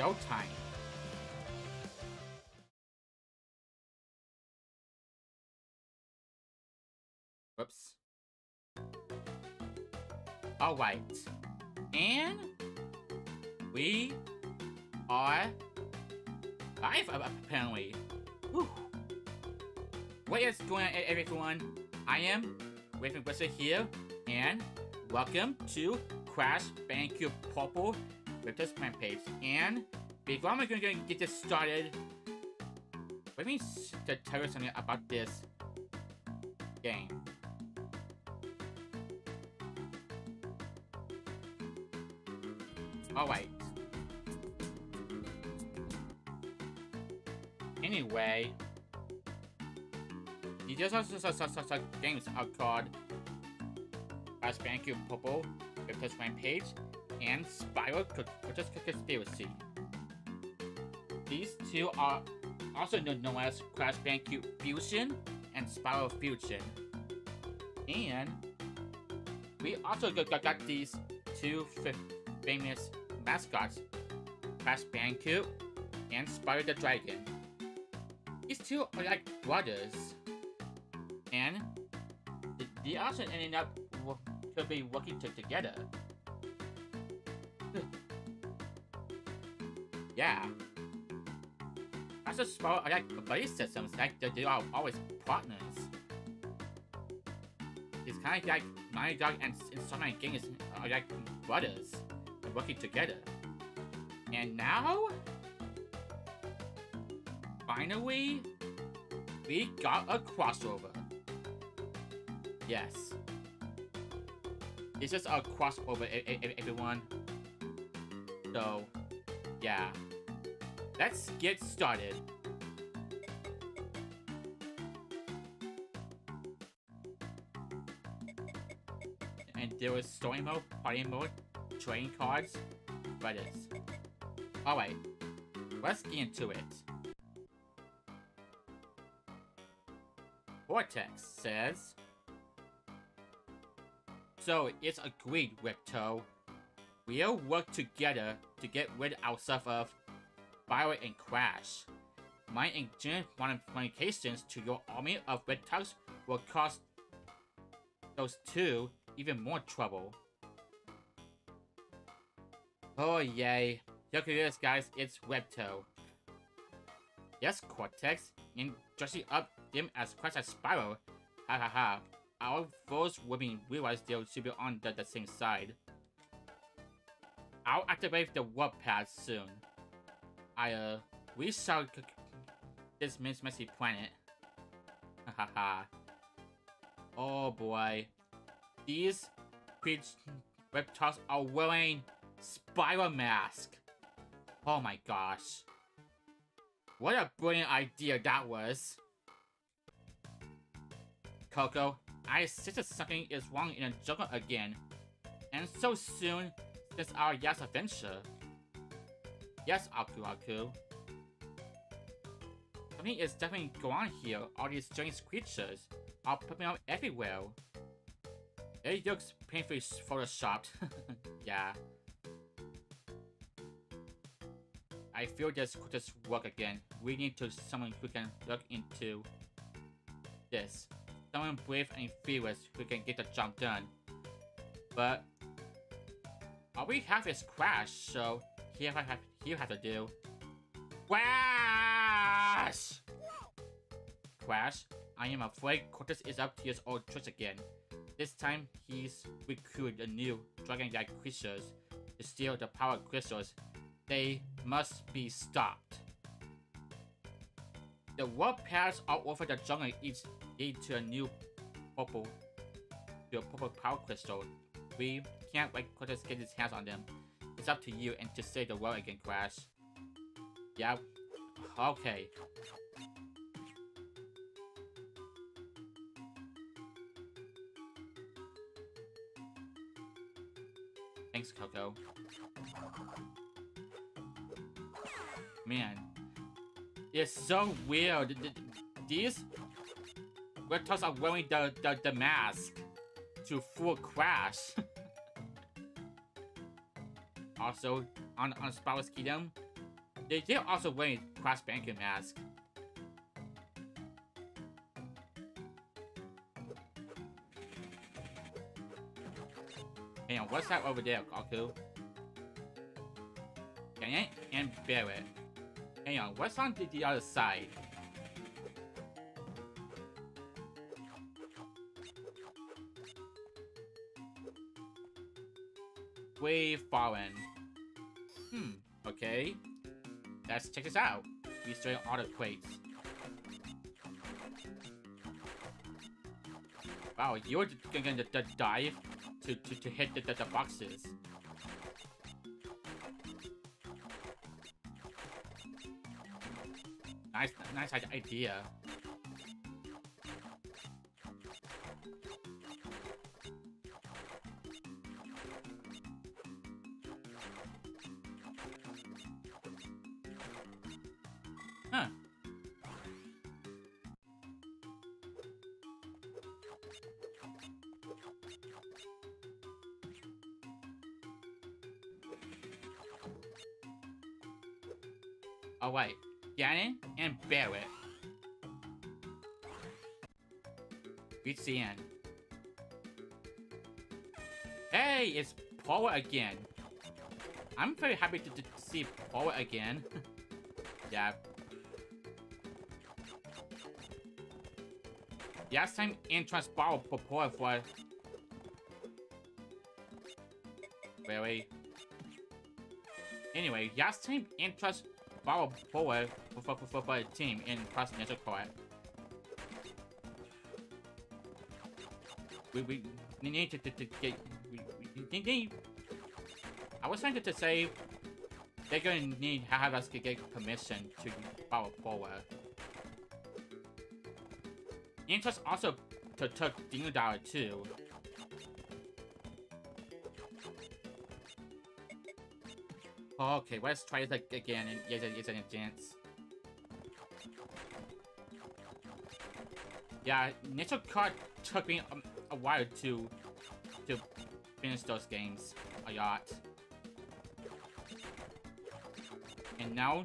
Showtime. Whoops. Alright. And we are live apparently. Whew. What is going on everyone? I am Raven Wizard here and welcome to Crash Bandicoot Purple with this plan page. And before I'm to get this started, let me tell you something about this game. Alright. Anyway, these are games are called Bandicoot Purple, Ripto's Rampage, and Spyro Cryptos Conspiracy. These two are also known as Crash Bandicoot Fusion and Spyro Fusion. And we also got these two famous mascots, Crash Bandicoot and Spyro the Dragon. These two are like brothers, and they also ended up to be working together. Yeah. As a Spyro are like buddy systems, like they are always partners. It's kind of like Naughty Dog and, Sonic Games are like brothers working together. And now, finally, we got a crossover. Yes. It's just a crossover, everyone. So, yeah. Let's get started. And there was story mode, party mode, trading cards, credits. Alright, let's get into it. Vortex says, So it's agreed, Ripto. We'll work together to get rid ourselves of Fire and Crash. My engineering modifications to your army of Reptiles will cause those two even more trouble. Oh yay. Look at this guys, it's Ripto. Yes, Cortex, in dressing up them as Crash as Spyro. Ha ha ha. Our foes will be realized they should be on the, the same side. I'll activate the warp pad soon. Uh, we shall this Miss messy planet. Ha ha ha. Oh boy. These reptiles are wearing Spyro mask. Oh my gosh. What a brilliant idea that was. Coco, I insisted something is wrong in the jungle again. And so soon since our last adventure. Yes, Aku Aku. Something is definitely going on here. All these strange creatures are popping up everywhere. It looks painfully photoshopped. yeah. I feel this could just work again. We need to someone who can look into this. Someone brave and fearless who can get the job done. But all we have is Crash, so here I have here have to do. Crash! I am afraid Cortex is up to his old tricks again. This time, he's recruited a new dragon-like creatures to steal the power crystals they must be stopped. The warp paths all over the jungle each lead to a new purple, to a purple power crystal. We can't wait for us get his hands on them. It's up to you and to save the world again, Crash. Yeah, okay. Thanks, Coco. Man, it's so weird. These reptiles are wearing the, the, the mask to fool Crash. also on on Spyro's Kingdom. They did also wearing Crash Banker mask. Hang on, what's that over there, Goku? Hang it and bear it. Hang on, what's on the, the other side? Way foreign. Okay. Let's check this out. Destroy auto quakes. Wow, you're gonna dive to, to, to hit the, the, the boxes. Nice, nice idea. I'm very happy to, to see Paul again. yeah. Last time entrance borrow Paul for Really? Anyway, last time entrance borrow forward for, for, for, team in Ninja Court. We, we need to, to, to get... We, we need... I was trying to, to say... They're to need have us to get permission to borrow forward. Interest also to took Dino Dollar too. Okay, let's try it again and yes, it's a chance. Yeah, Nature Card took me a, a, while to to finish those games a lot. Now,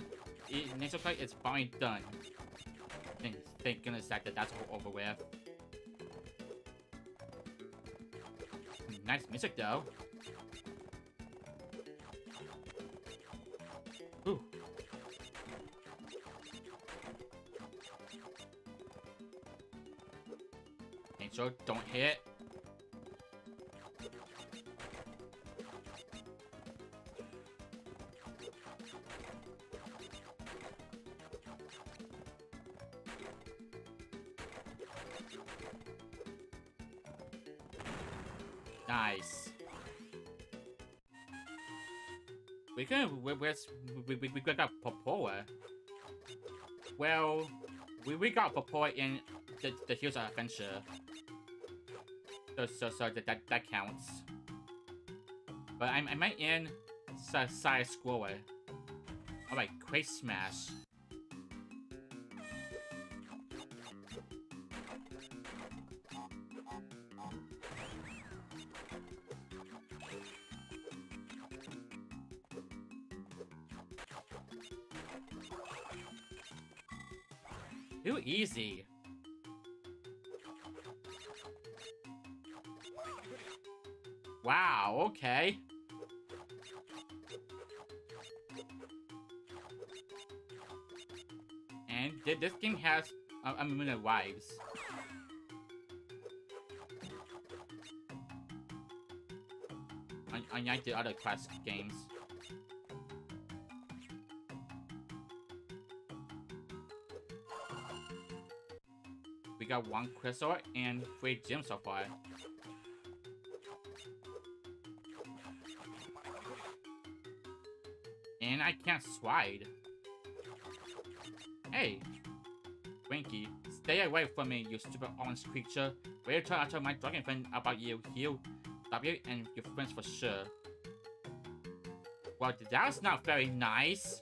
it, Nature Card is finally done. Thank, thank goodness that that's all over with. Nice music though. Ooh. Don't hit. We we, we got Popoa. Well, we we got Popoa in the the Heroes Adventure. So so so that that, counts. But I I might in Side Scroller. Alright, Crate Smash. Easy. Wow, okay. And th this game has a million wives. Unlike the other quest games. Got one crystal and three gems so far. And I can't slide. Hey! Winky, stay away from me, you stupid orange creature. Wait till I tell my dragon friend about you, you and your friends for sure. Well, that was not very nice.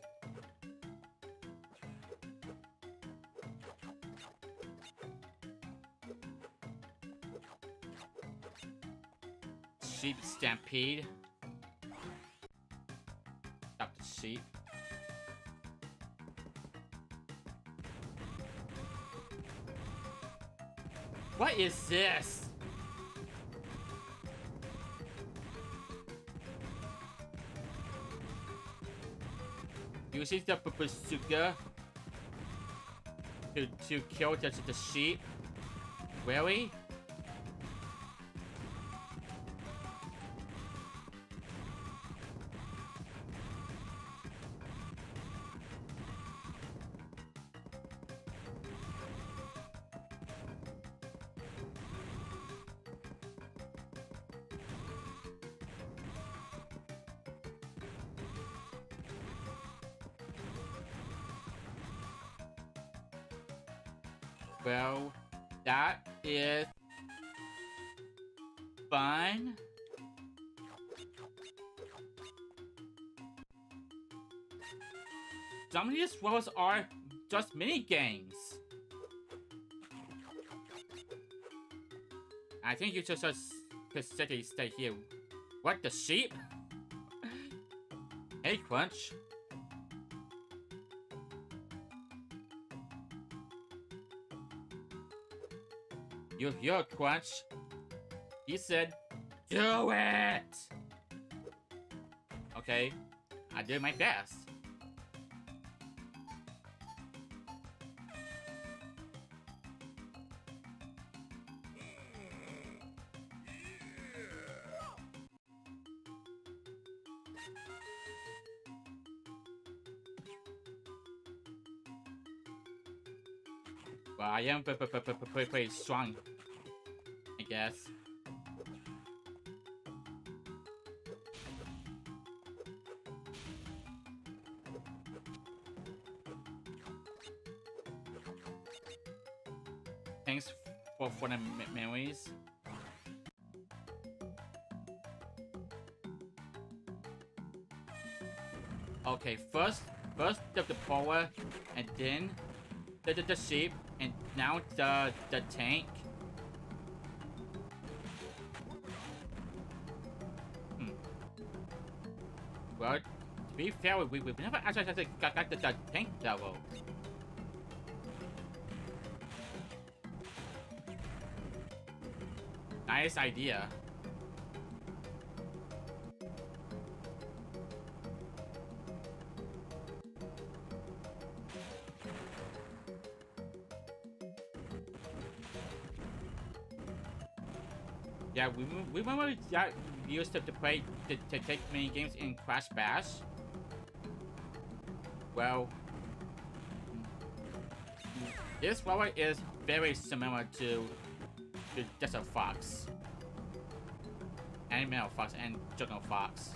Stampede. sheep. What is this? Using the bazooka to to kill the, the sheep? Really? Of these are just mini games. I think you should just specifically stay here. What, the sheep? hey, Crunch. You hear Crunch? He said, do it! Okay, I did my best. But I am pretty, pretty strong, I guess. Thanks for, for the me- memories. Okay, first, first the, the power, and then the, the, the sheep, and now the the tank. Hmm. Well, to be fair, we, we've never actually, actually got, got the, the tank level. Nice idea. We remember that we used to, to play to, to take mini games in Crash Bash. Well, this level is very similar to to Desert Fox, Animal Fox, and Jungle Fox.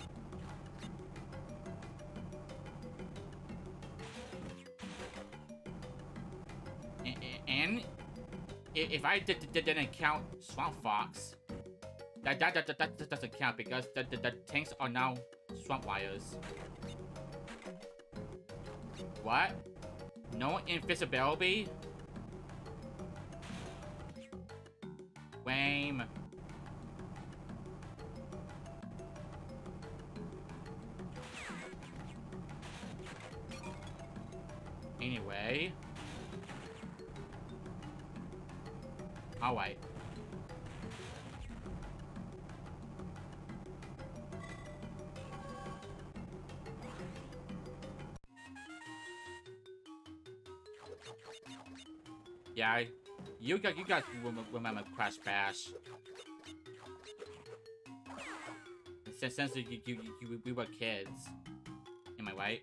A- a- And if I did, did, didn't count Swamp Fox, that that, that, that, that doesn't count because the, the, the tanks are now swamp wires. What? No invisibility? Lame. Remember Crash Bash. Since since you, you, you, we were kids, am I right?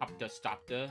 Up the stop the.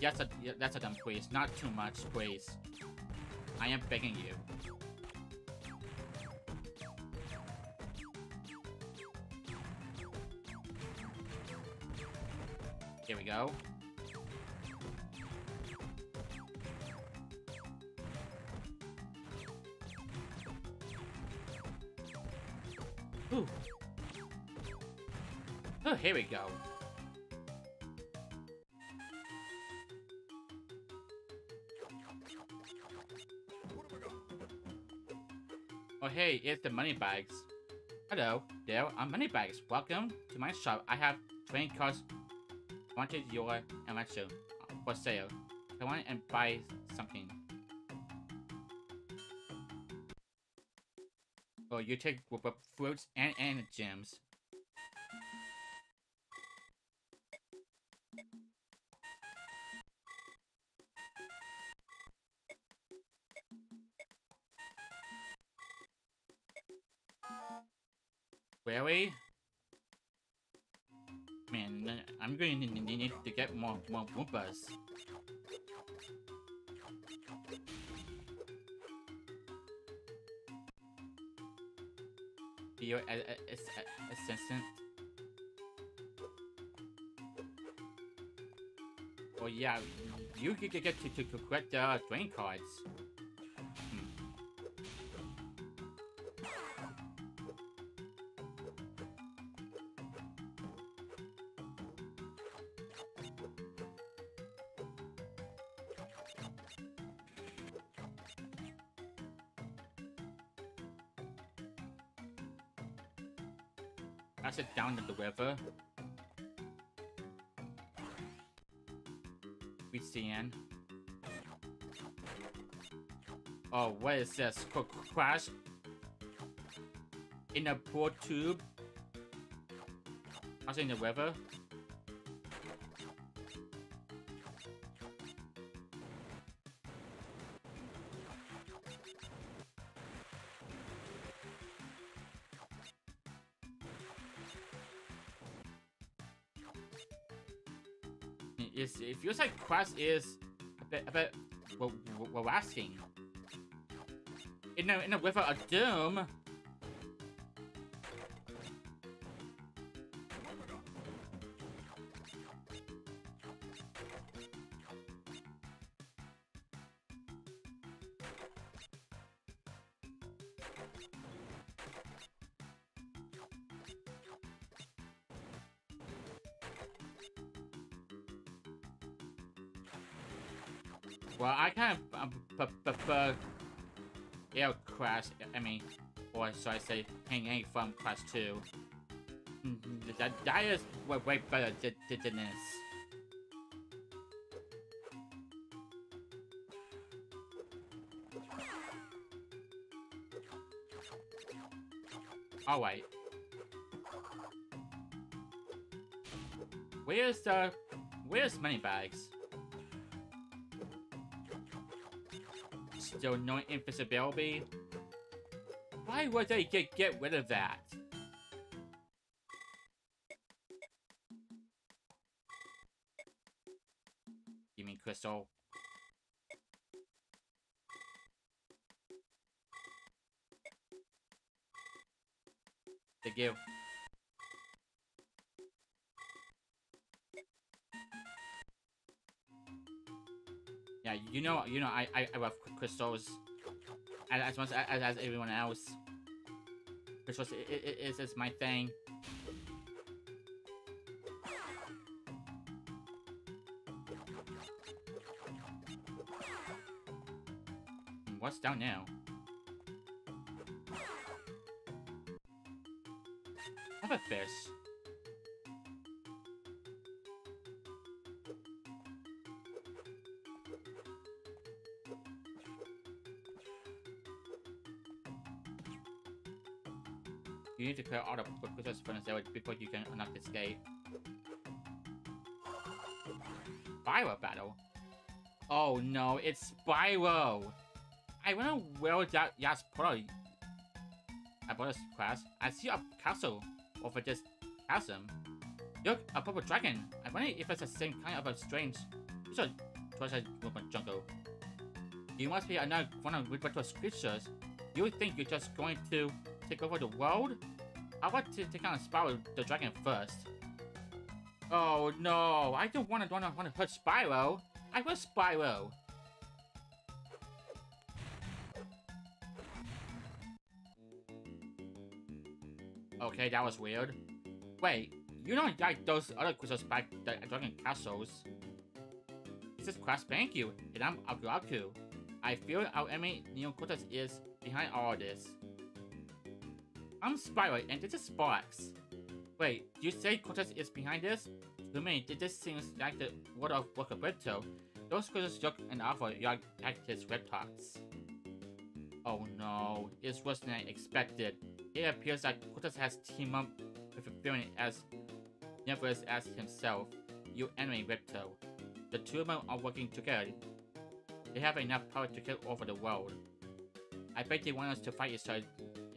Yeah a, that's a dumb please. Not too much, please. I am begging you. Oh, hey, it's the Moneybags. Hello, there are Moneybags. Welcome to my shop. I have trading cards wanted your election uh, for sale. Come on and buy something. Oh, you take fruits and, and gems. Man, I'm going to need to get more more ass- a- assistant. Oh yeah, you could get to, to, to collect the uh, drain cards. The. We sand. Oh, what is this? Qu- crash in a poor tube? In the river? Feels like Quest is a bit, a bit well, well, asking. In a, in a river of doom. Crash, I mean, or should I say, hanging from Crash 2. Mhm, That, that is way, way better than, than this. Alright. Where's the... Where's Moneybags? Still no invisibility? Why would they get, get rid of that? You mean Crystal? They give Yeah, you know, you know, I I, I love crystals as, as much as, as everyone else. It's just, it, it, it's, it's my thing. Hmm, what's down now? Have a fish. Clear all the Pufferfish from the before you can unlock this gate. Spyro battle? Oh no, it's Spyro! I wonder where that Yas I bought this class. I see a castle over this chasm. Look, a purple dragon. I wonder if it's the same kind of a strange so towards a jungle. You must be another one of Roberto's creatures. You think you're just going to take over the world? I want to take on with the dragon first. Oh no, I don't want to want to want to hurt Spyro. I was Spyro. Okay, that was weird. Wait, you don't like those other crystals back the dragon castles. This is Crash Banku, and I'm Aku Aku. I feel our enemy Neo Cortex is behind all this. I'm Spyro, and this is Sparx. Wait, you say Cortex is behind this? To me, this seems like the word of Roberto. Those crystals look and offer like his reptiles. Oh no, it's worse than I expected. It appears that Cortex has teamed up with a villain as nervous as himself, you enemy Ripto. The two of them are working together. They have enough power to take over the world. I bet they want us to fight each other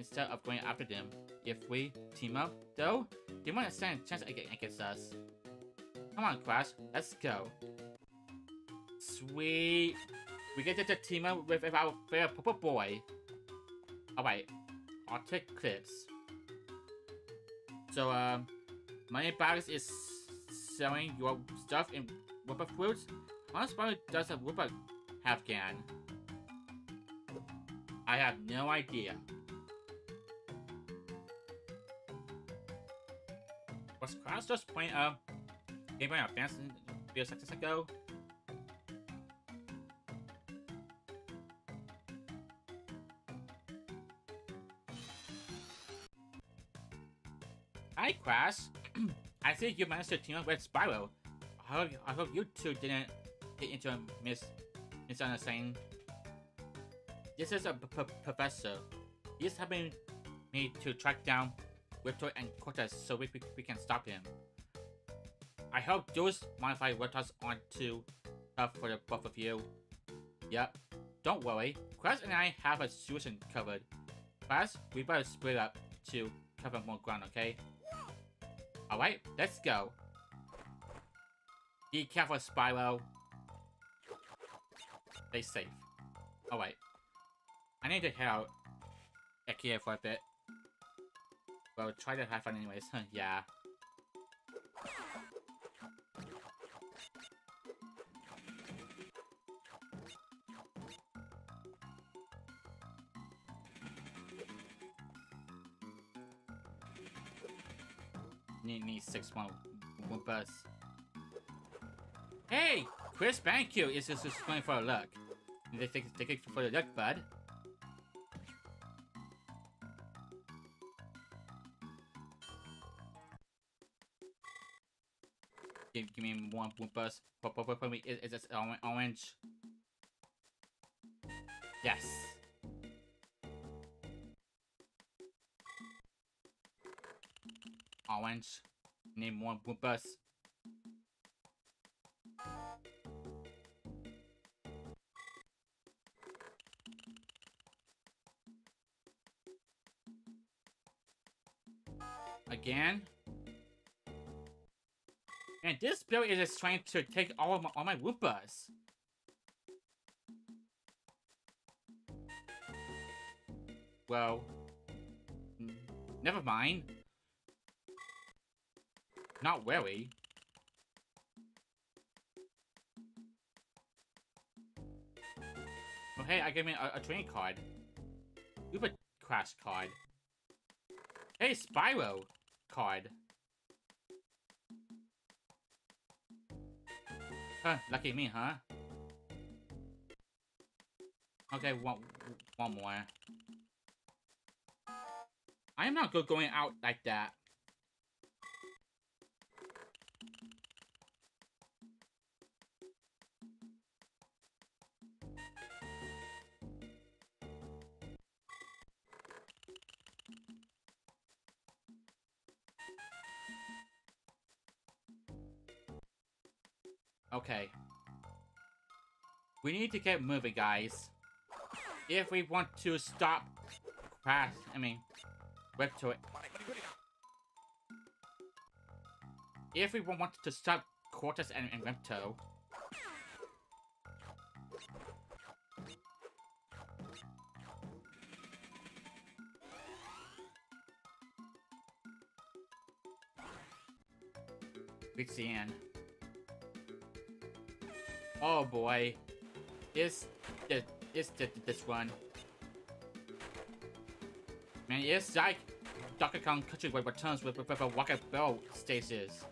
instead of going after them. If we team up, though, they want to stand a chance against us. Come on, Crash, let's go. Sweet. We get to team up with our fair purple boy. Alright, I'll take clips. So, um, Money Bags is selling your stuff in Wumpa Fruits. How much does a Wumpa have can? I have no idea. Was just playing a game on Advance a few seconds ago? Hi, Crash. I see you managed to team up with Spyro. I hope, I hope you two didn't get into a mis misunderstanding. This is a professor. He's helping me to track down Ripto and Cortex so we, we, we, can stop him. I hope those modified reptiles aren't too tough for the both of you. Yep. Don't worry. Crash and I have a solution covered. Crash, we better split up to cover more ground, okay? Alright, let's go. Be careful, Spyro. Stay safe. Alright. I need to head out IKEA for a bit. Well, try to have fun anyways. yeah. need, six one Wumpas. Hey! Chris Banku is just, just going for a look. They take, it for the look, bud. Give, give me one Wumpas. What, what, what, is, is this orange? Yes. orange. Name one Wumpas. This build is just trying to take all of my, all my Wumpas. Well, hmm, never mind. Not wary. Oh, hey, I gave me a, a training card. Uber Crash card. Hey, Spyro card. Huh, lucky me, huh? Okay, one, one more. I am not good going out like that. We need to get moving, guys. If we want to stop Crash, I mean, Whip to it. If we want to stop Cortex and, and the end. Oh boy. It's the it's the, this one. Man, it's like Donkey Kong Country where returns with, with, with a Waka Bell stasis.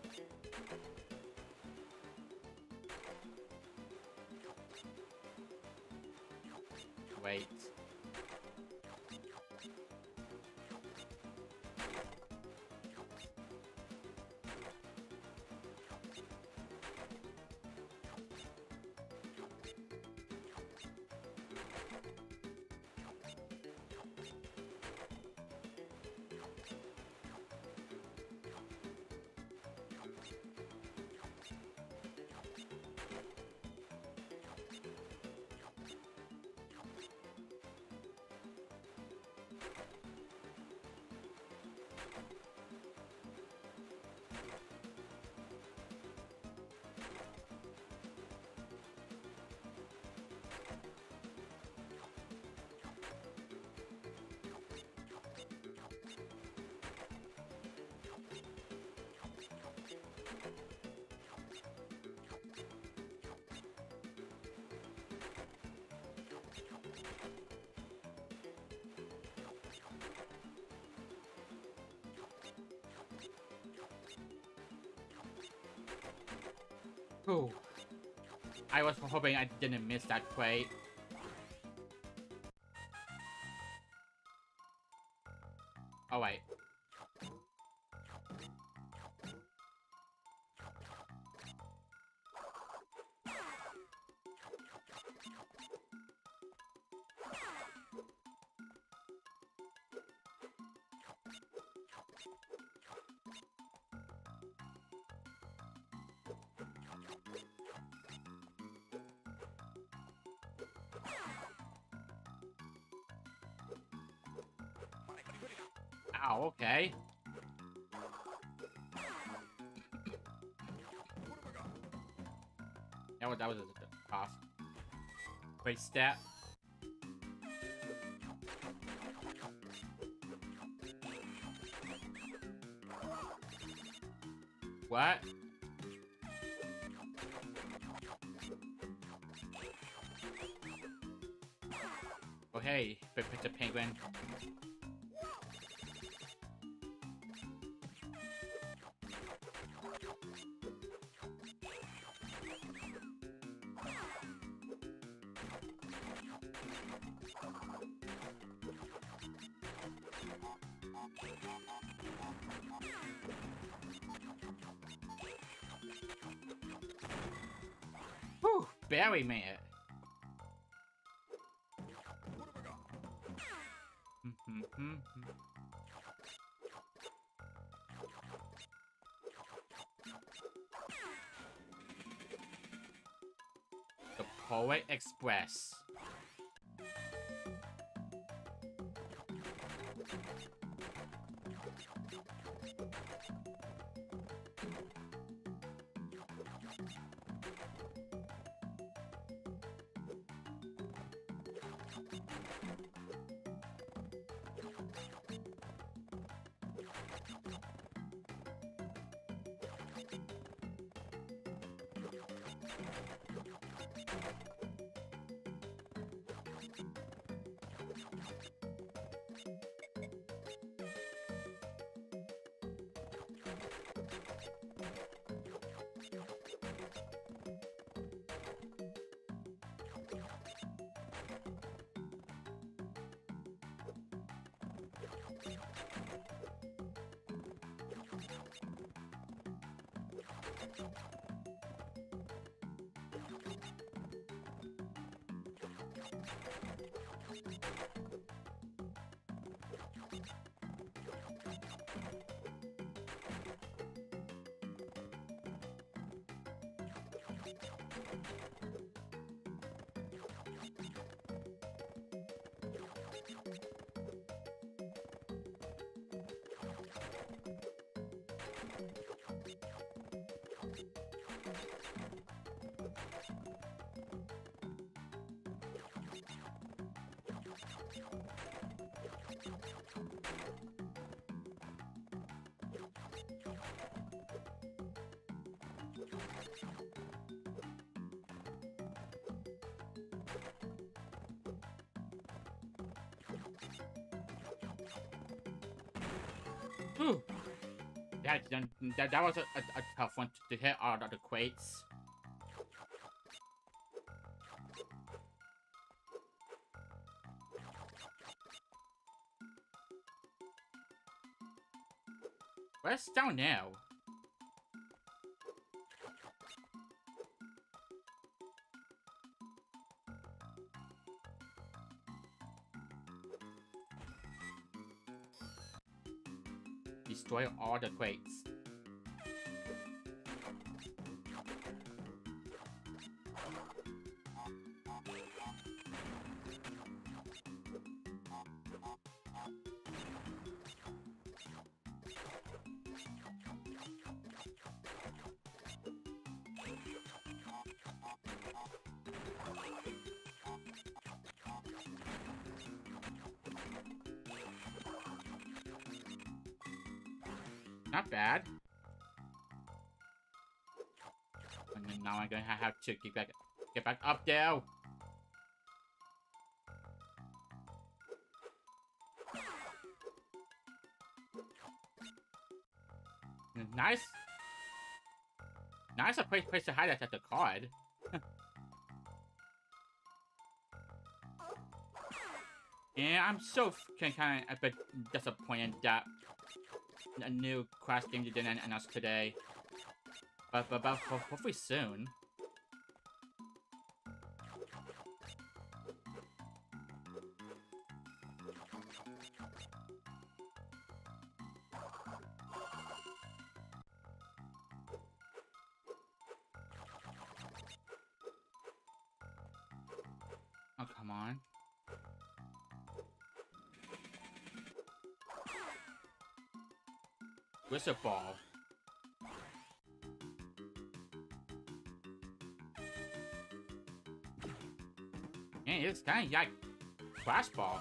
I was hoping I didn't miss that quite. Was, that was a, cough. Great step. What? Oh hey, Pizza Penguin. Whew, barely made it. the Poet Express. you That, that, that was a, a, a tough one to hit all of the quakes. Where's down now? Destroy Then gonna have to get back get back up there. Nice. Nice a place, place to hide that at the card. yeah, I'm so kind of a bit disappointed that a new Crash game you didn't announce today. But, but, but hopefully soon. Flash Ball.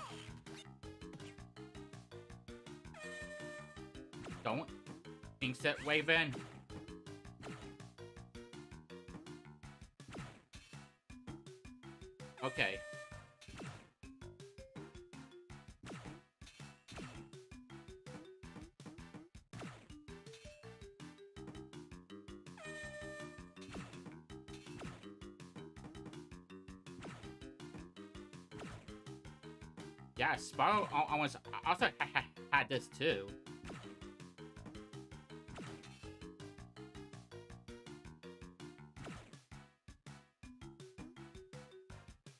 Don't think that Waven. Okay. Yeah, Spyro almost also had this too.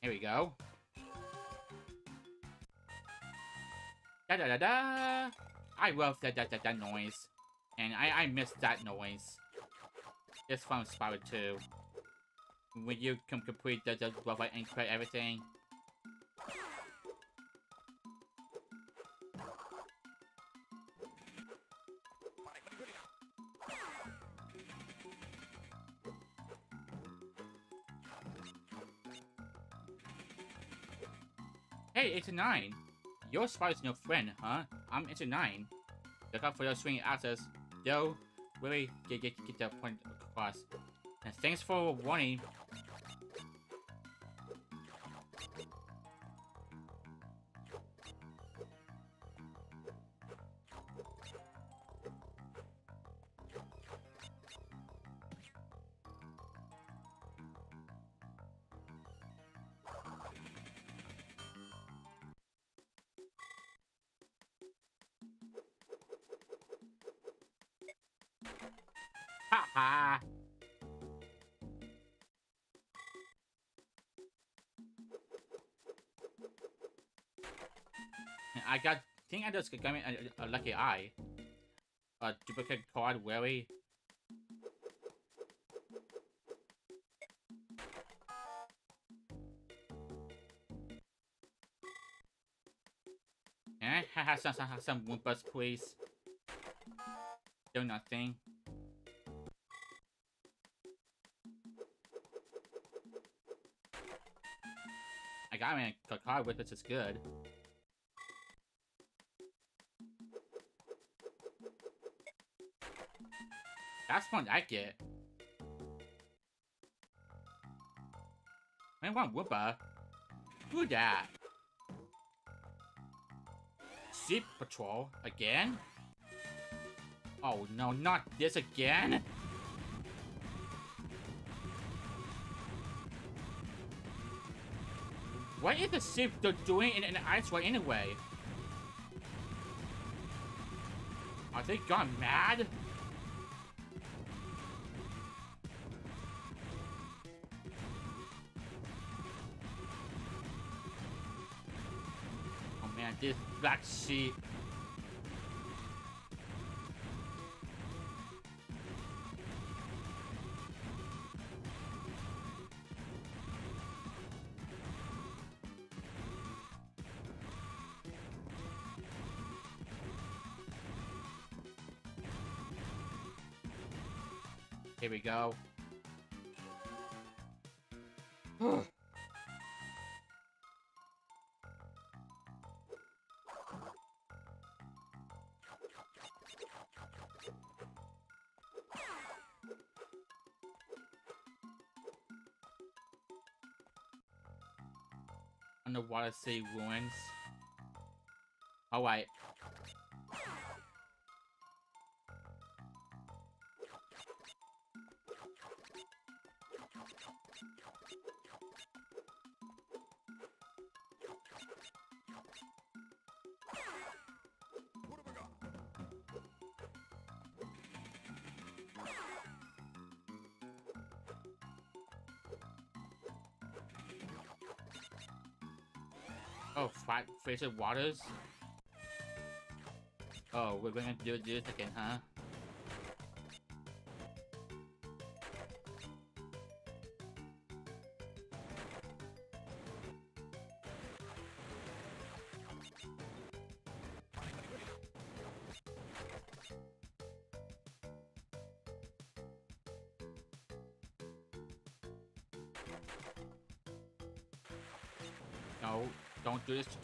Here we go. Da da da da! I love that that that, that noise, and I I miss that noise. It's from Spyro 2. When you can complete the the level and create everything. Nine. Your spot's no friend, huh? I'm into nine. Look out for your swinging axes. Yo, really get, get, get the point across. And thanks for warning. Think uh, uh, I just got me a, a, lucky eye. A duplicate card, wary. Can I have some, some, some Wumpas, please? Do nothing. I got me a card with this is good. That's one I get. I want Wumpa. Who that? Sea Patrol again? Oh no, not this again! What is the ship doing in an ice way anyway? Are they gone mad? Black sheep. Here we go. Underwater see ruins. Oh wait. Fraser Waters? Oh, we're gonna do this again, huh?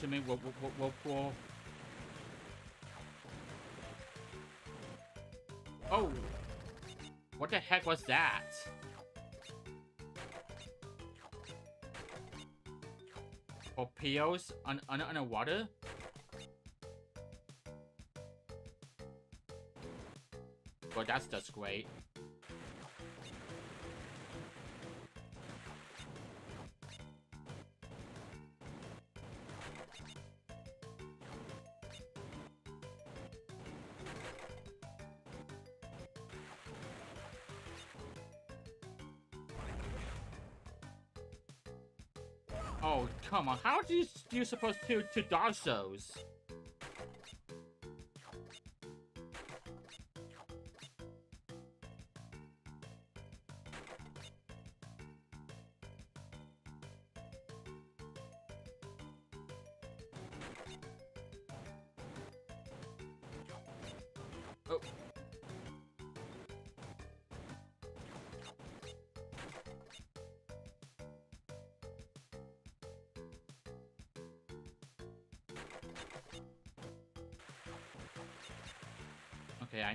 To me. Oh! What the heck was that? Torpedoes on, on, underwater? Well, that's just great. You, supposed to, to dodge those?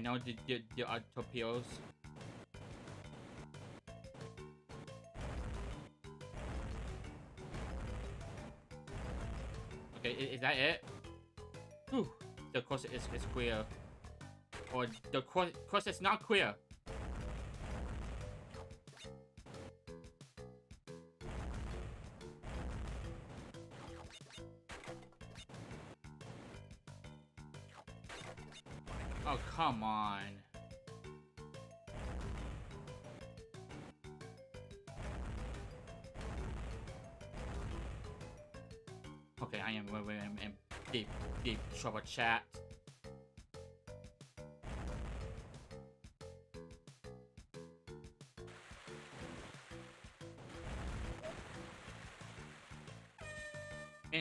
Know the, the, the are torpedoes. Okay, is, is that it? Whew. The course is, is queer. Or the course, course is not queer.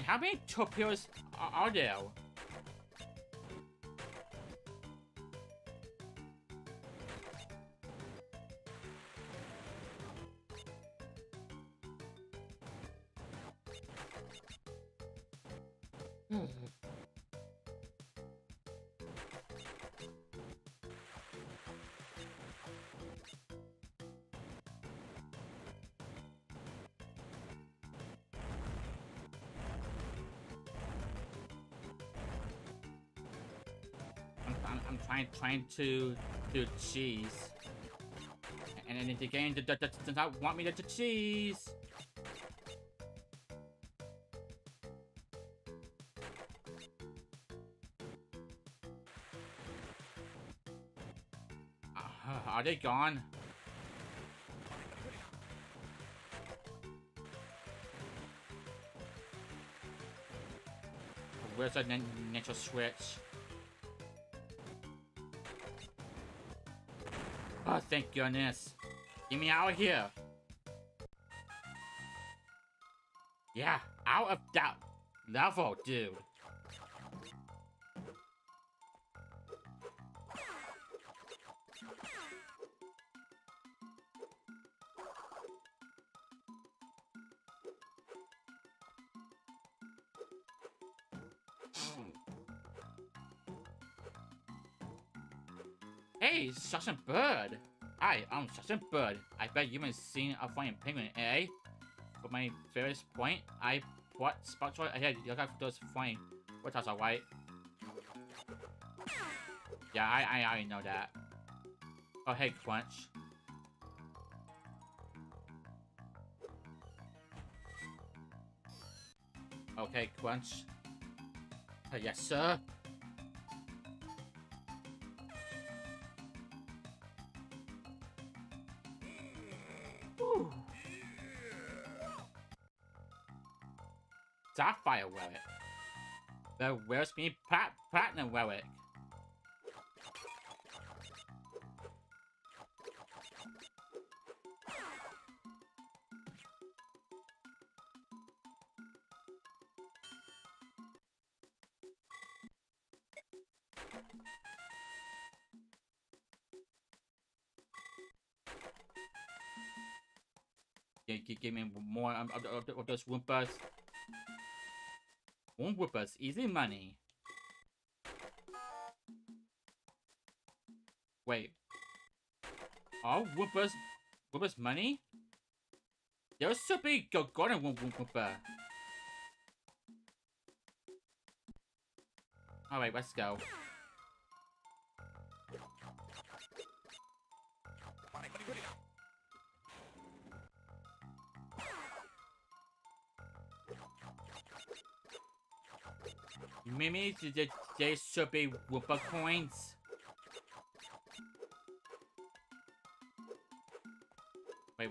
How many torpedoes are, there? Trying to do cheese. And then the game does not want me to do cheese. Uh, are they gone? Where's the Nintendo Switch? Oh, thank goodness. Get me out of here. Yeah, out of that level, dude. Hi, I'm Bird. I bet you haven't seen a flying penguin, eh? For my first point, I what Spotlight ahead. You got those flying reptiles, alright? Yeah, I, I already know that. Oh, hey, Crunch. Okay, Crunch. Uh, yes, sir. Sapphire Relic. The Where's Me Pat Platinum Relic. Give me more um, of, of, those. Won't us easy money. Wait. Oh, whip us, whip us money? There should be go golden whoop whoop uh. Alright, let's go. Maybe there should be Wumpa coins. Wait,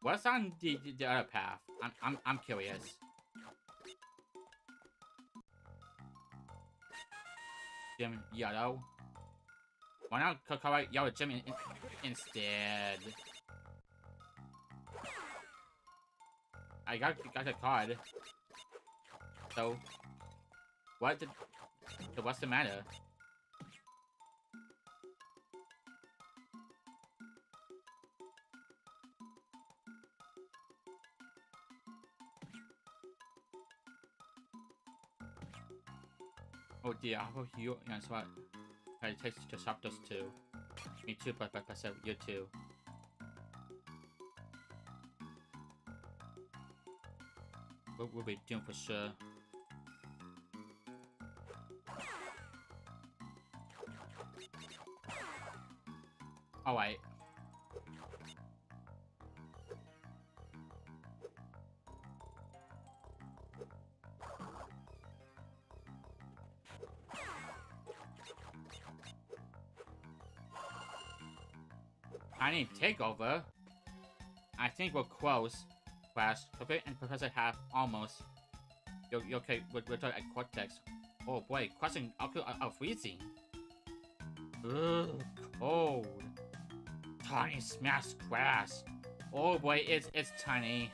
what's on the, the other path? I'm, I'm, I'm curious. Gym yellow. Why not out yellow gym in, in, instead? I got got a card. So what did... What's the matter? Oh dear, I hope you answer what it takes to stop those two. Me too, but, but, but you too. What will be doing for sure? Wait. I need takeover. I think we're close. Class, Professor and Professor have almost. You're, you're okay, we're, we're talking at Cortex. Oh boy, question up to uh, freezing. Ugh. Tiny smash grass. Oh boy, it's it's tiny.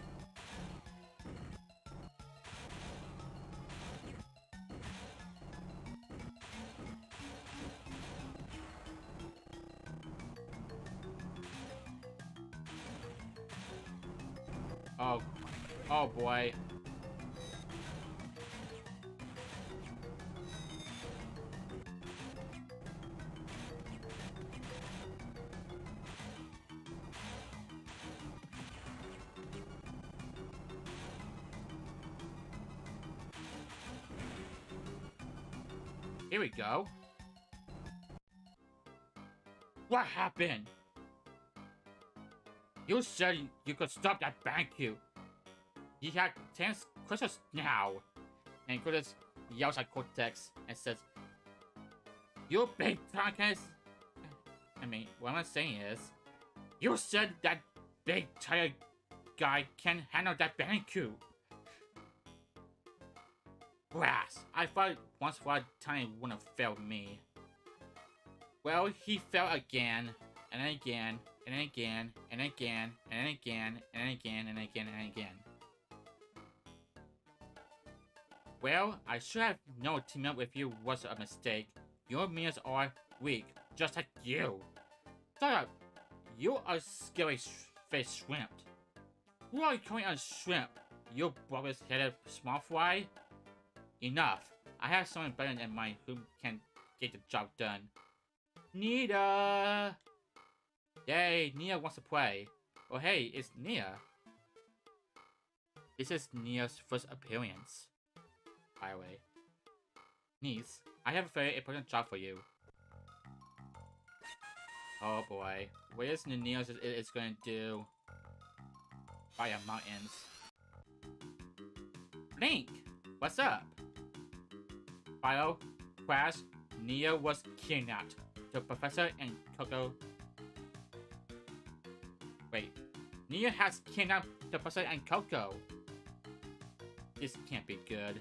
Happened? You said you could stop that bank Banku. He had 10 crystals now. And Cortex yells at Cortex and says, You big podcast. I mean, what I'm saying is, you said that big tired guy can handle that Banku. Brass, I thought once for a time wouldn't have failed me. Well, he fell again, and again, and again, and again, and again, and again, and again, and again. Well, I should have known teaming up with you was a mistake. Your minions are weak, just like you. Shut up! You are scary face shrimp. Who are you calling a shrimp? Your brother's headed small fry? Enough. I have someone better than mine who can get the job done. Nina! Yay, Nina wants to play. Oh hey, it's Nina. This is Nina's first appearance. By the way. Niece, I have a very important job for you. Oh boy. What is Nina is, is gonna do? By Fire mountains. Link! What's up? Bio, Crash, Nina was kidnapped the professor and Coco. Wait, Nina has kidnapped the professor and Coco. This can't be good.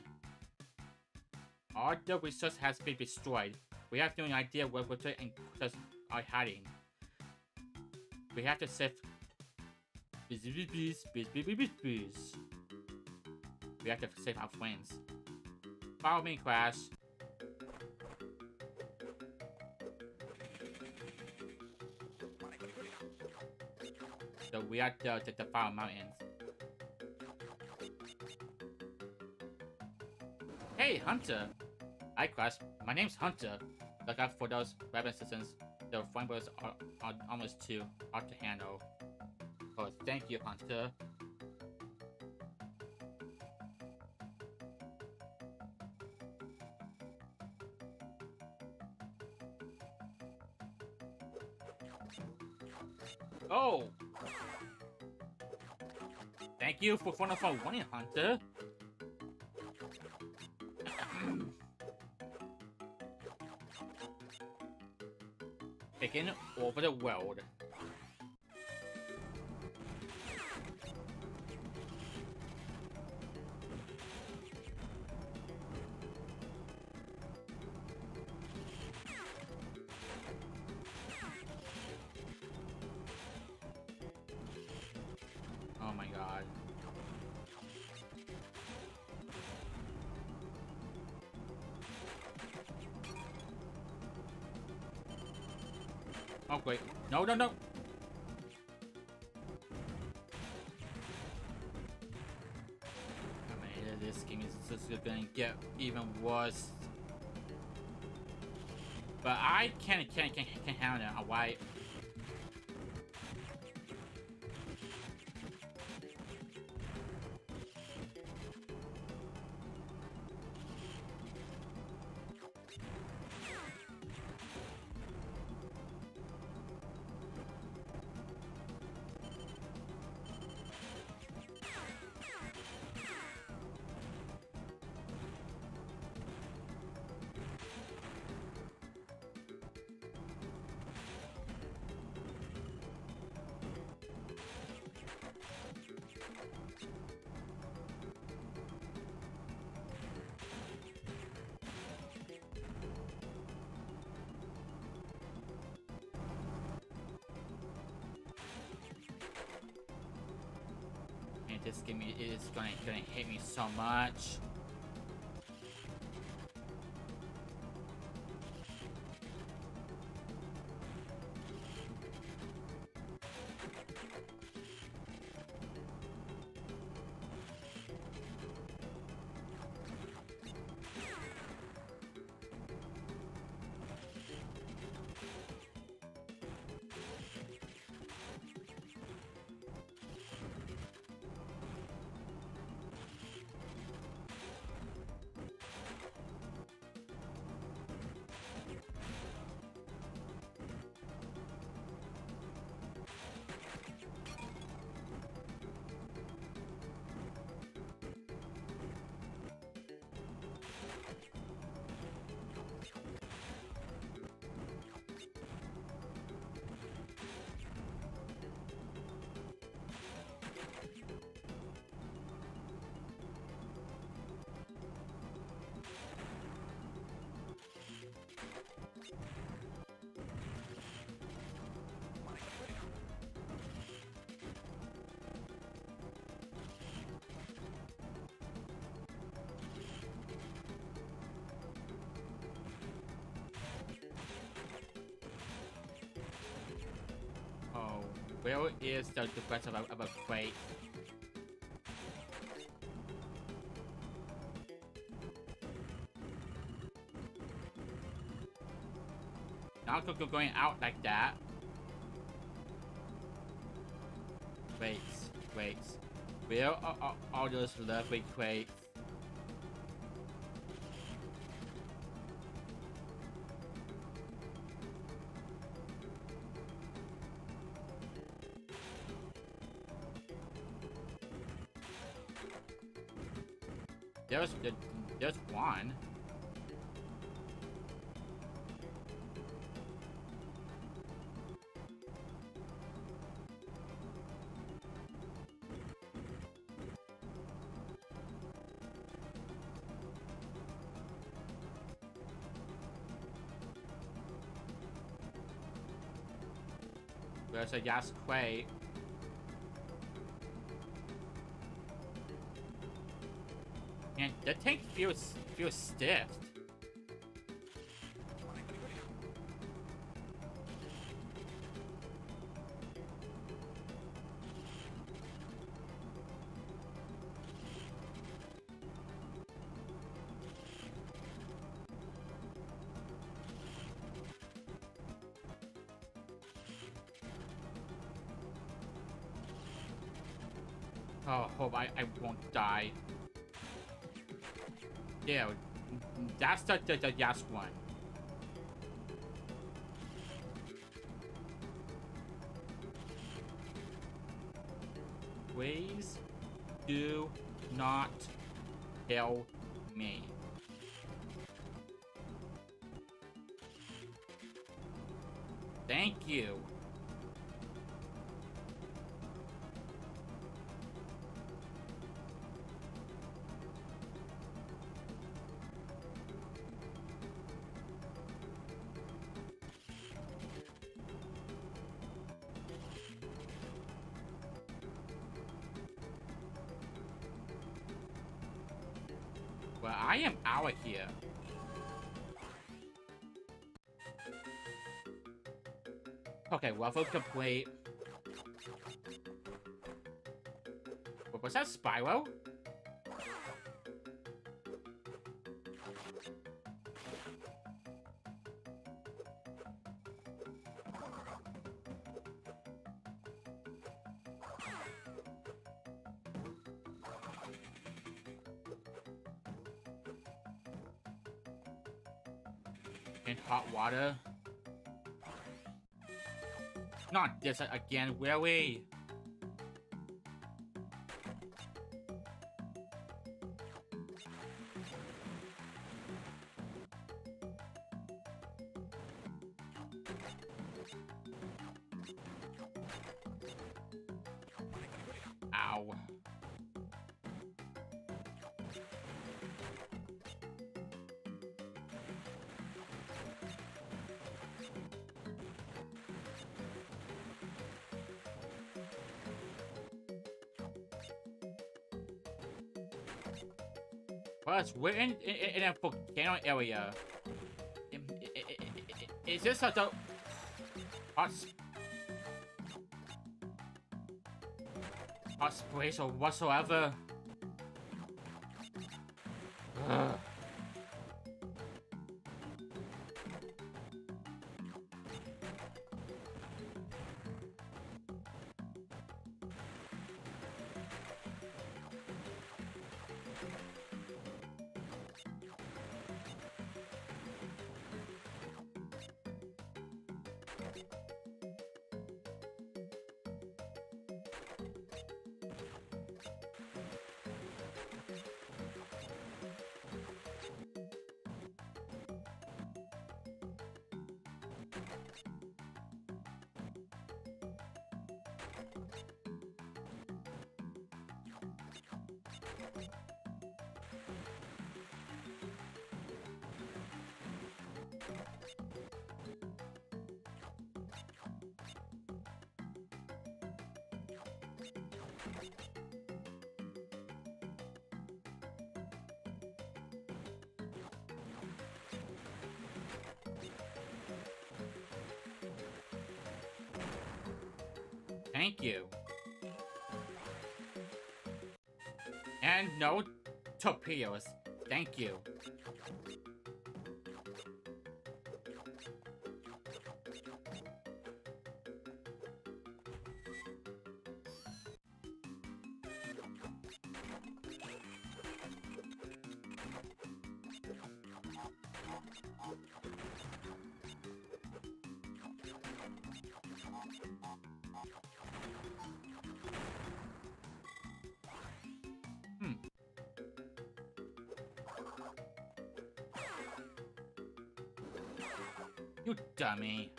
All the resources has been destroyed. We have no idea where Richard and Chris are hiding. We have to save. We have to save our friends. Follow me, Crash. We are the, the, the Fire Mountains. Hey, Hunter! Hi, Crash. My name's Hunter. Look out for those weapon systems. The flammers are, are almost too hard to handle. Oh, thank you, Hunter. You for fun of our winning, Hunter. Taking over the world. This game is gonna, gonna hit me so much. Where is the, the rest of a, of a crate? Not go- go- going out like that. Wait, wait. Where are, are all those lovely crates? One. There's a gas crate. Man, the tank feels feels stiff. Oh, hope I, I won't die. Yeah, that's the, the, the last one. Please do not kill Okay, level complete. What was that, Spyro? In hot water? This again, will we? Ow. Plus, we're in, in, in a volcano area. Is this a the hot, hot space or whatsoever? Torpedoes. Thank you. You dummy.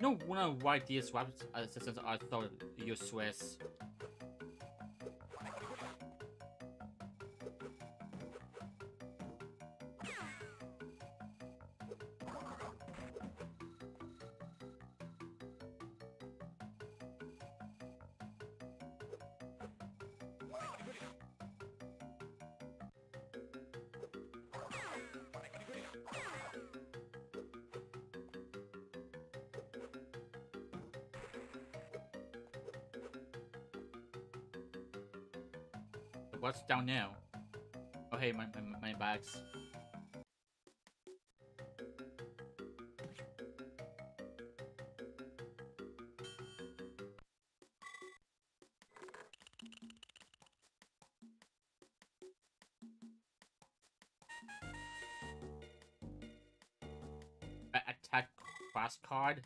No wonder why these swap assistants are so useless. Down now? Oh hey, my, my, my bags. Attack cross card.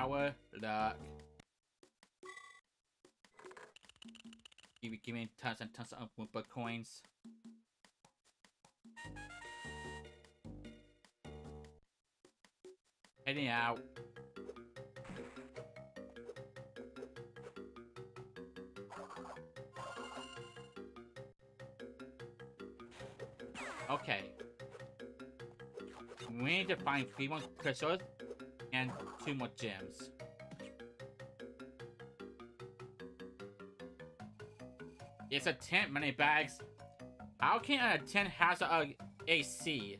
Sour luck. Give, me- give me tons and tons of Wumpa coins. Heading out. Okay. We need to find three more crystals and two more gems. It's a tent, Moneybags. How can a tent has a AC?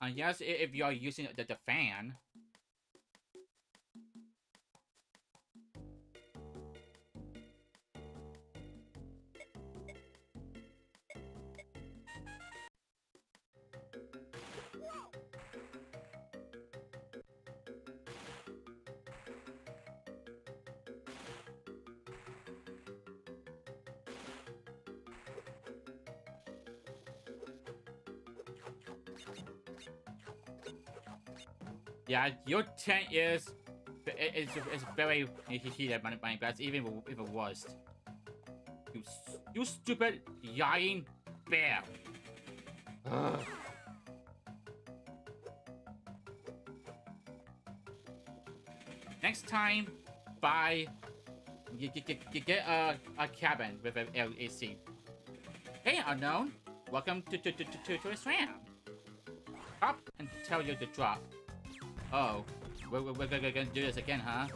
I guess if you're using the, the fan. Yeah, your tent is is is very heated, money Moneybags, even if it was. You you stupid yawning bear. Ugh. Next time, buy you, you get a, a cabin with an AC. Hey, unknown. Welcome to to to to to, to a swam. Up and tell you to drop. Oh, we're, we're, we're gonna do this again, huh?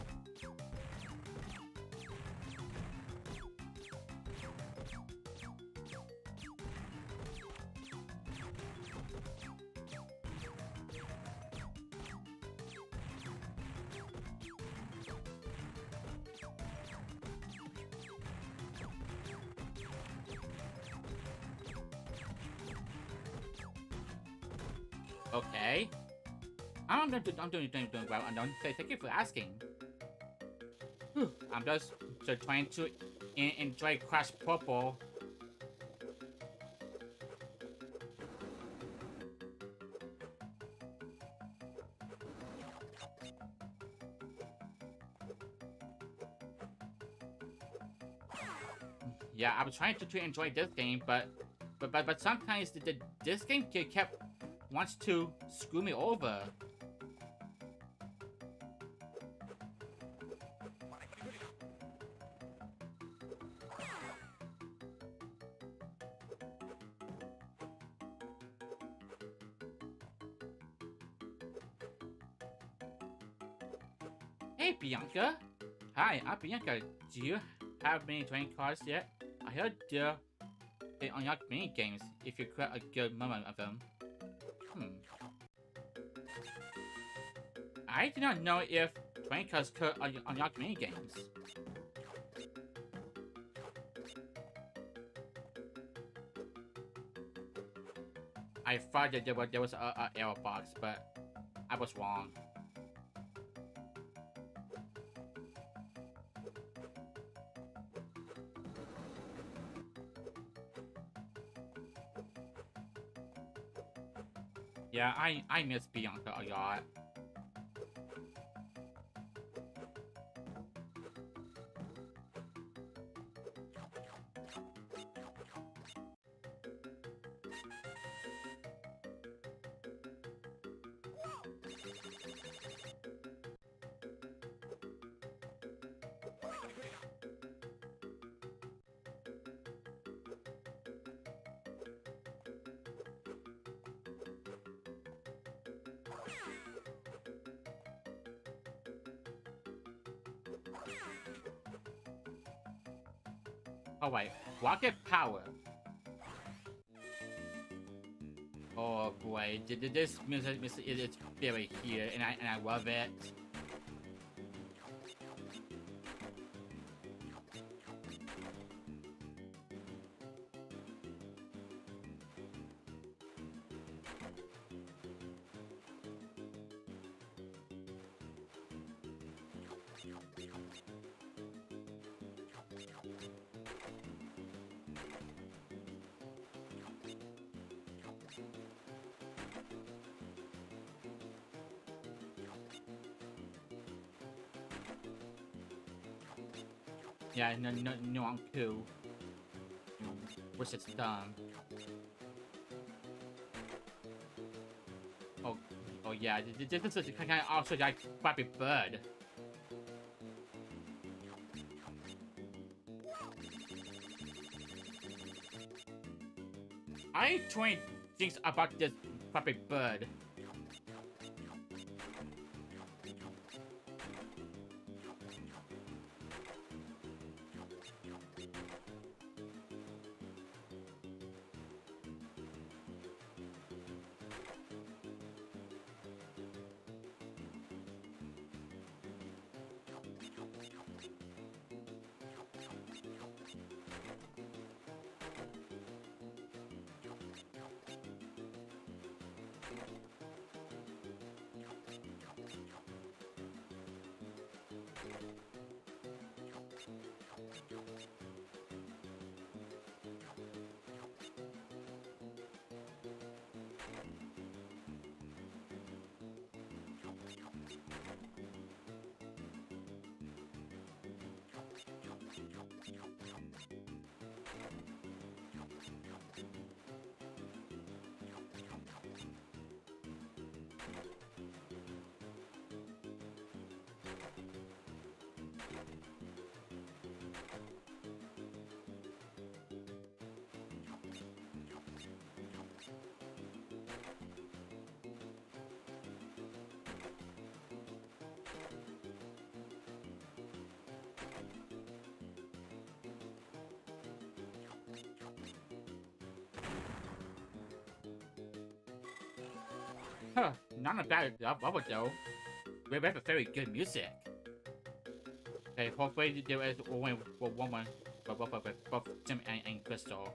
I'm doing, doing, doing, well, unknown. Th- Thank you for asking. I'm just, just trying to en enjoy Crash Purple. Yeah, I'm trying to, to enjoy this game, but but but, but sometimes the, the, this game ke- kept wants to screw me over. Bianca. Do you have many trading cards yet? I heard uh, they unlock mini games if you create a good amount of them. Hmm. I do not know if trading cards could un unlock mini games. I thought that there was, there was a, a arrow box, but I was wrong. Yeah, I I miss Bianca a lot. Power. Oh boy, this music is it's very here, and I and I love it. It's done. Oh, oh yeah, this is kind of also like Flappy Bird. I trained things about this Flappy Bird. you. Huh, not a bad level though. We have very good music. Okay, hopefully there is only one one both, both, both, both Jim and, and Crystal.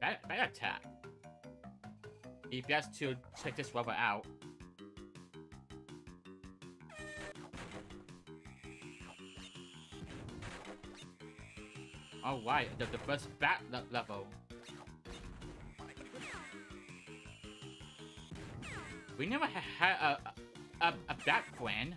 Bad, bad attack. If you has to check this level out, Right, the, the first bat le level. We never ha had a, a, a bat clan.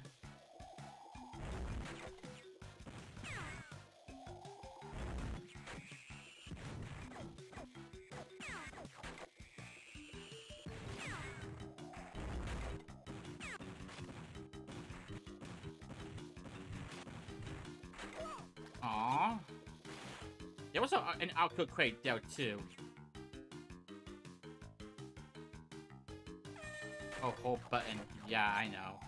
Could crate there too. Oh, hold button. Yeah, I know.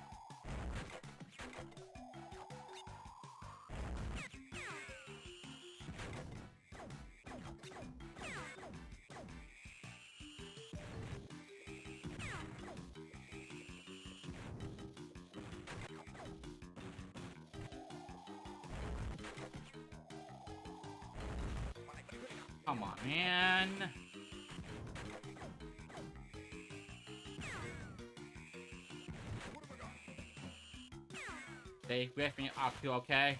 Stay with me, Aku, okay?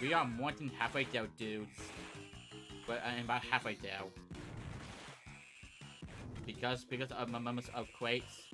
We are more than halfway there, dudes. But uh, I'm about halfway there. Because because of my moments of crates.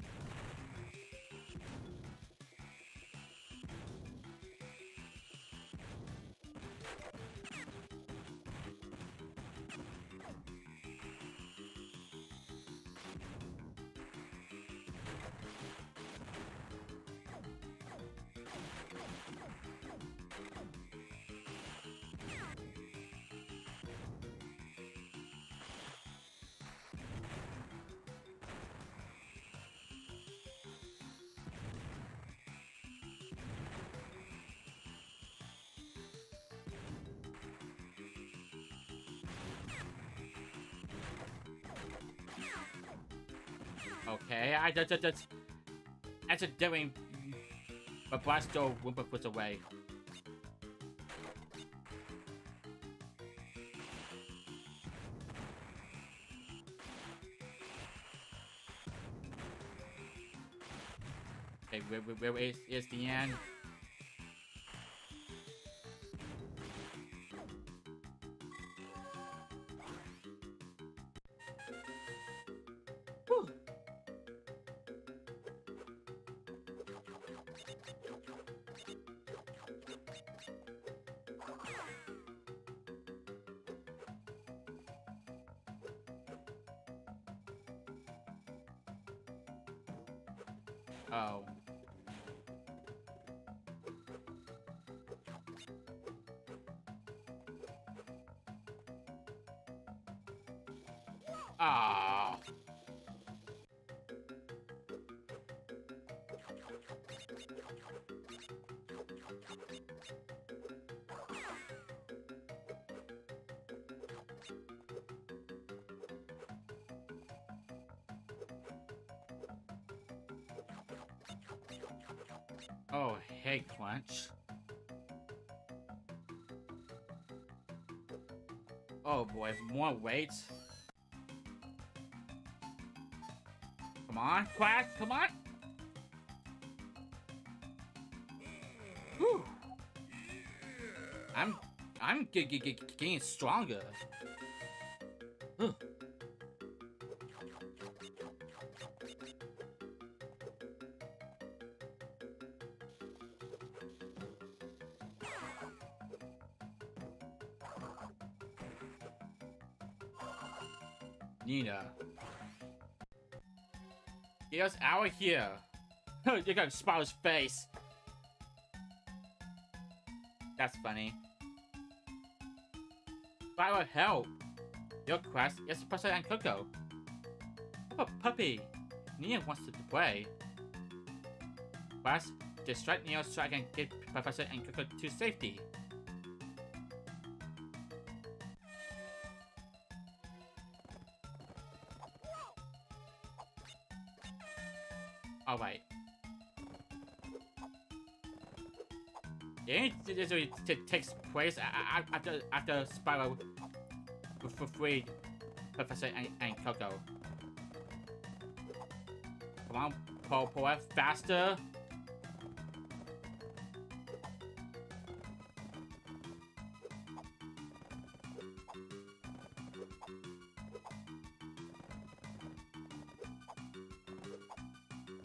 I just, just, just accidentally but Blasto Wimper was away. Okay, where, where, where is, is the end? Ah. Oh, hey, Clench. Oh boy, more weights. On, Quack, come on! Whew. I'm, I'm getting stronger. Out of here. you got Spyro's face. That's funny. Spyro, help. Your quest is Professor and Coco. Oh, puppy. Nina wants to play. Quest, distract Neo so I can get Professor and Coco to safety. This takes place after after Spyro freed Professor and, and Coco. Come on, Po Poe, faster!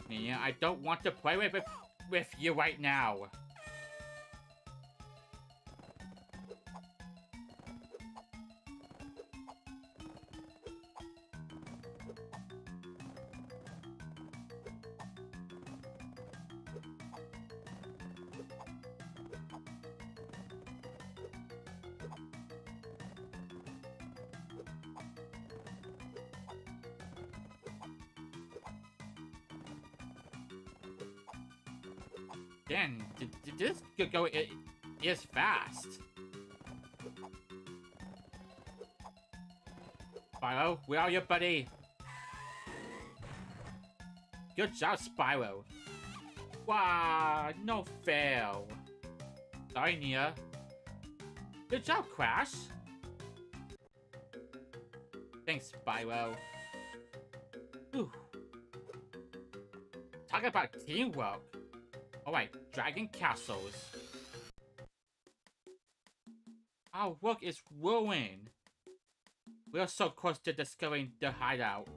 Yeah, I don't want to play with with you right now. Where are you, buddy? Good job, Spyro. Wow, no fail. Sorry, Nia. Good job, Crash. Thanks, Spyro. Whew. Talk about teamwork. Alright, Dragon Castles. Our work is ruined. We are so close to discovering the hideout.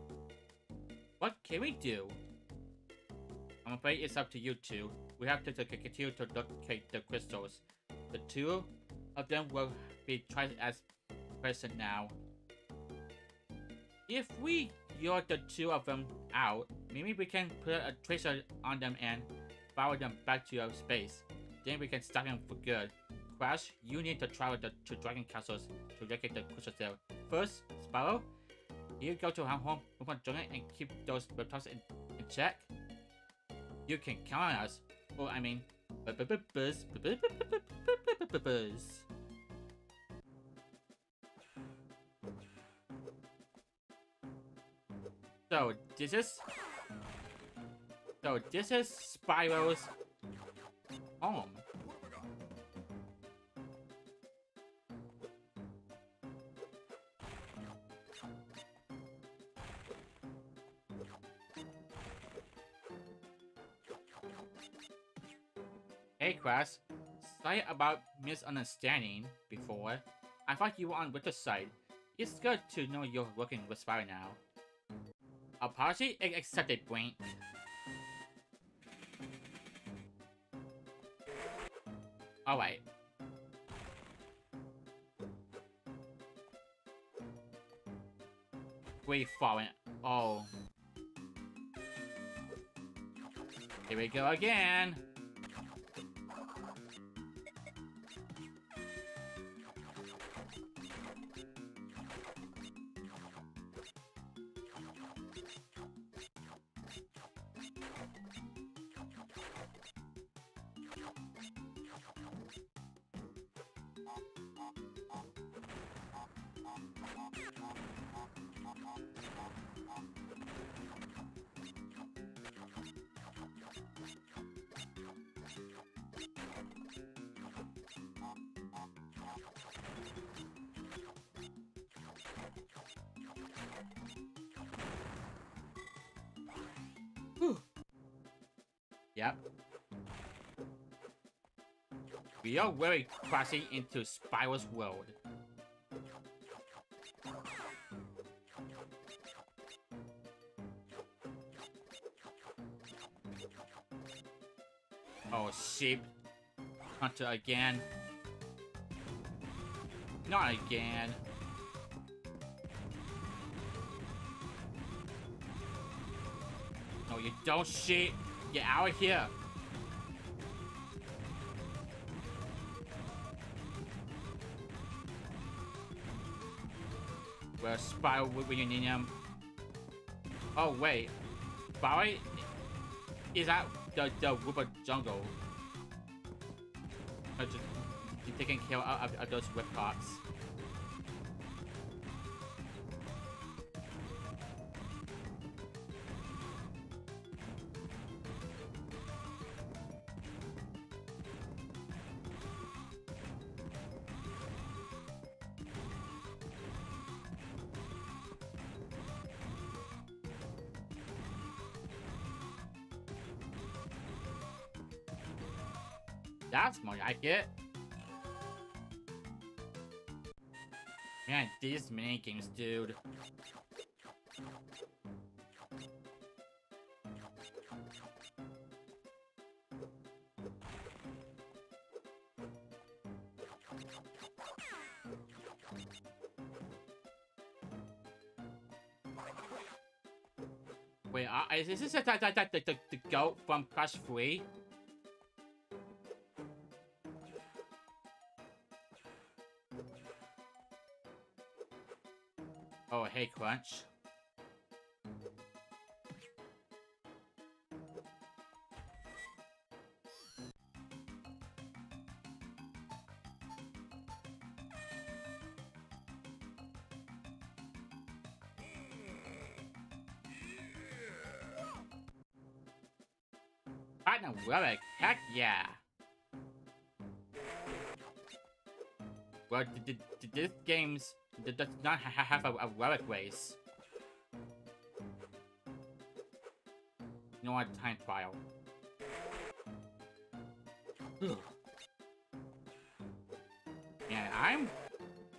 What can we do? I'm afraid it's up to you two. We have to take continue to locate the crystals. The two of them will be tried as present now. If we lure the two of them out, maybe we can put a tracer on them and follow them back to your space. Then we can stop them for good. Crash, you need to travel the two dragon castles to locate the crystals there. First, Sparrow, you go to our home, move on jungle and keep those reptiles in, in check. You can count on us. Well, I mean, buzz, buzz. So this is so this is Spyro's home. About misunderstanding before. I thought you were on Winter's side. It's good to know you're working with Spyro now. Apology accepted, Brink. Alright. We fallen. Oh. Here we go again. Are very crossing into Spyro's world. Oh, sheep. Hunter again. Not again. No, you don't, sheep. Get out of here. When you need? Oh, wait. Spyro is that the, the Wooper jungle. Uh, just taking care of, of, of those whip pots. Like it. Man, these mini games, dude. Wait, uh, is this the, the, the, the, the goat from Crash 3? bunch. Partner Relic, heck yeah! Well, this game's does not have a, a relic race. You know what? Time trial. yeah, I'm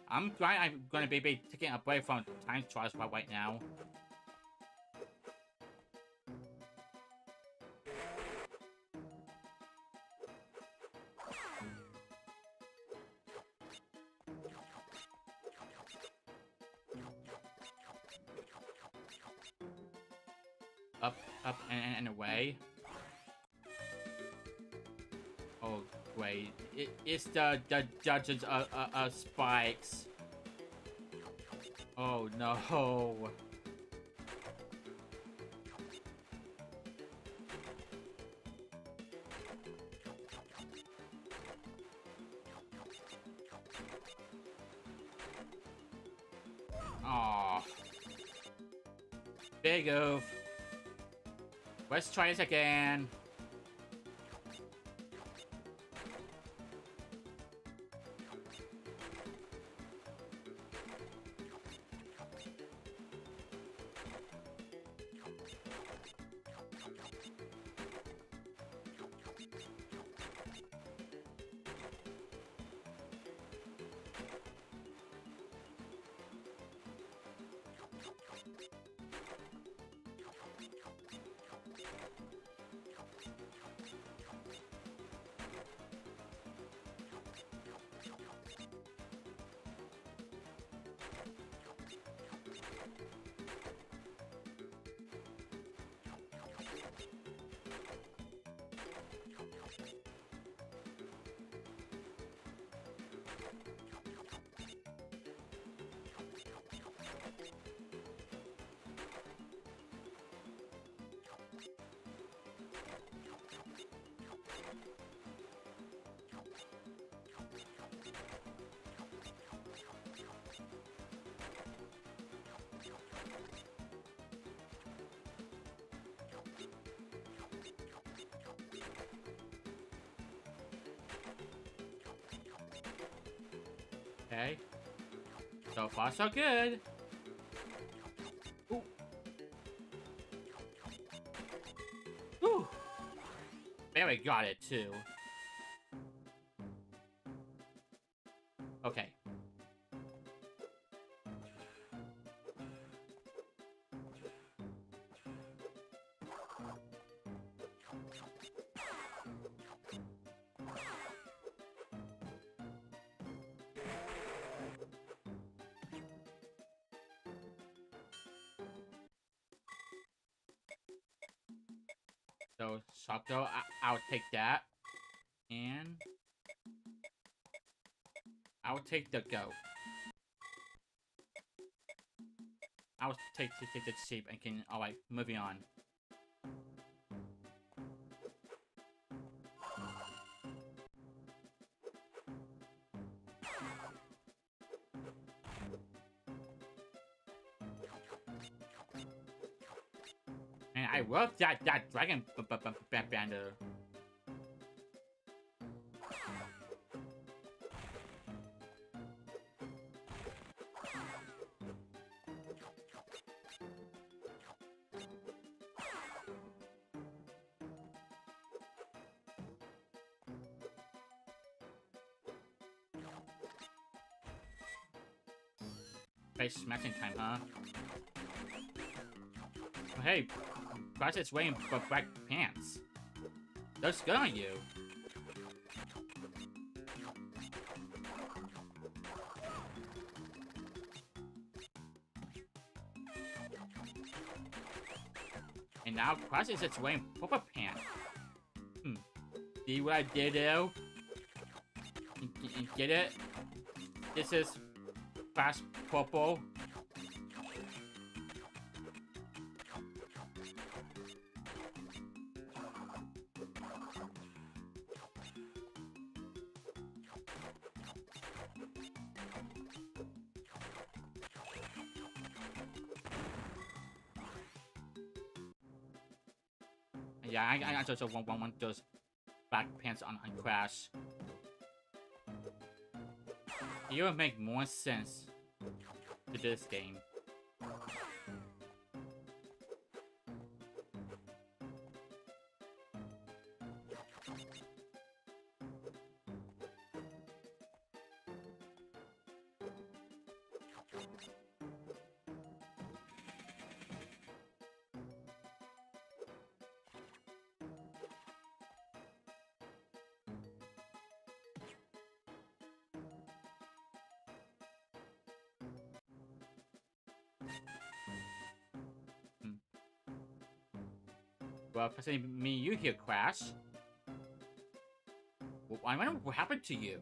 I'm glad I'm gonna be, be taking a break from time trials right now. The, judges of, uh, uh, spikes. Oh, no. Aw. Big oof. Let's try this again. Okay. So far, so good. Ooh. Ooh. Barry got it, too. Take the goat. I'll take, take, take the sheep and can... Alright, moving on. And I love that that dragon b b b. Oh, hey, way in black pants. Looks good on you. And now crosses its in purple pants. Hmm. See what I did though? Get it? This is fast purple. Want, want, want those black pants on, on Crash. It would make more sense to this game. Presenting me you here, Crash. I wonder what happened to you.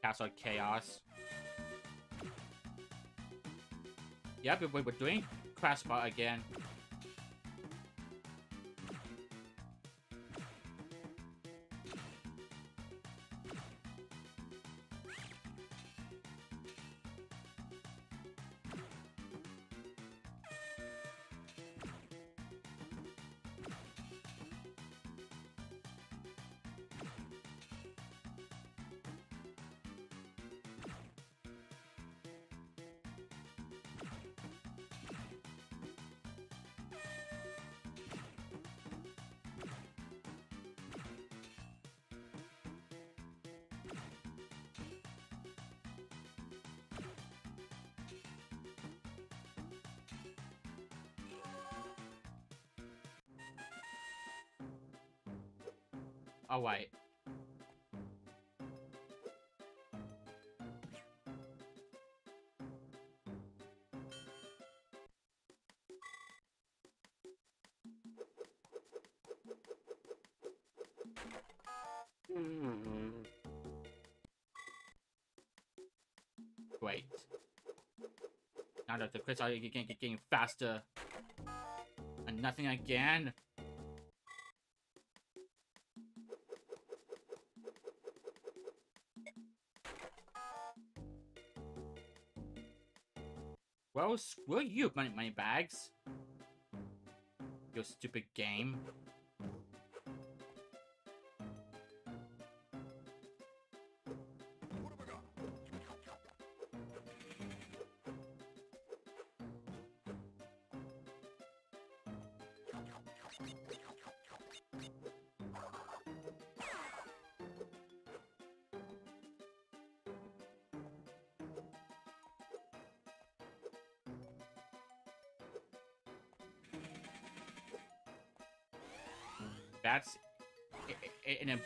Castle Chaos. Yep, we're, we're doing Crash Bot again. Oh, wait. Wait. Now that the crits are getting, getting faster. And nothing again. Screw you, money, Moneybags. Your stupid game.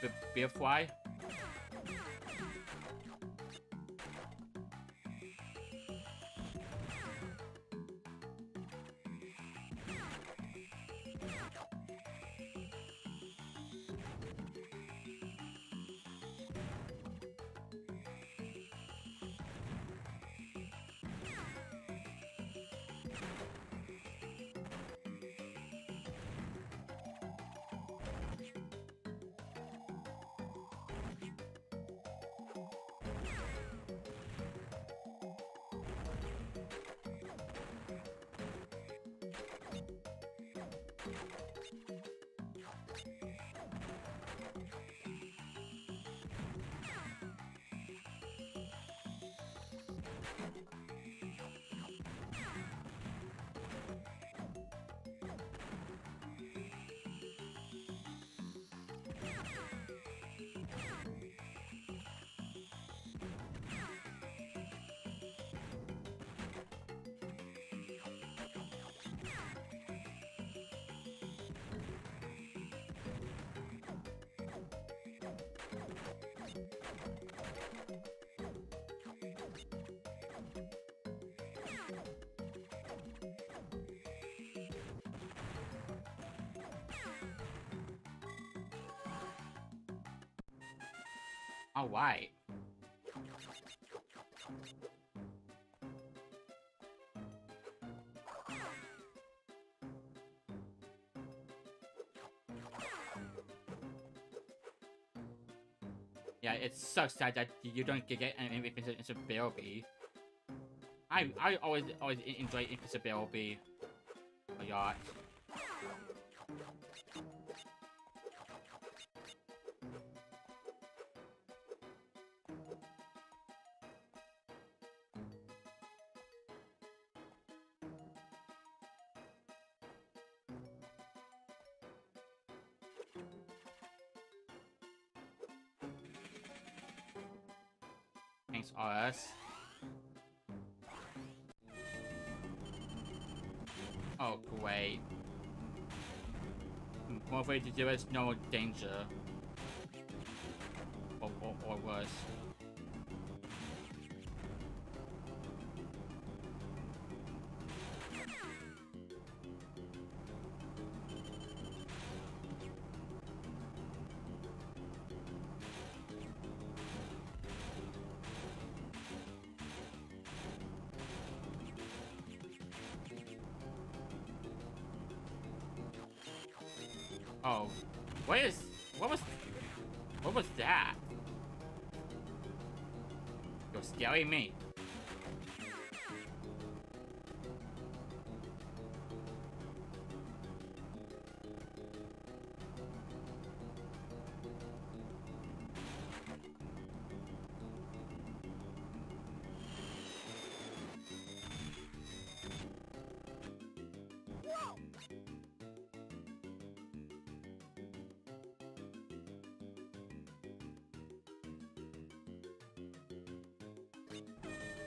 In a BFY. All right. Yeah, it sucks that, that you don't get an invincibility. I I always always enjoy invincibility a lot. Oh, Thanks, RS. Oh, great. More way to do is no danger. Or, or, or worse. Scaring me.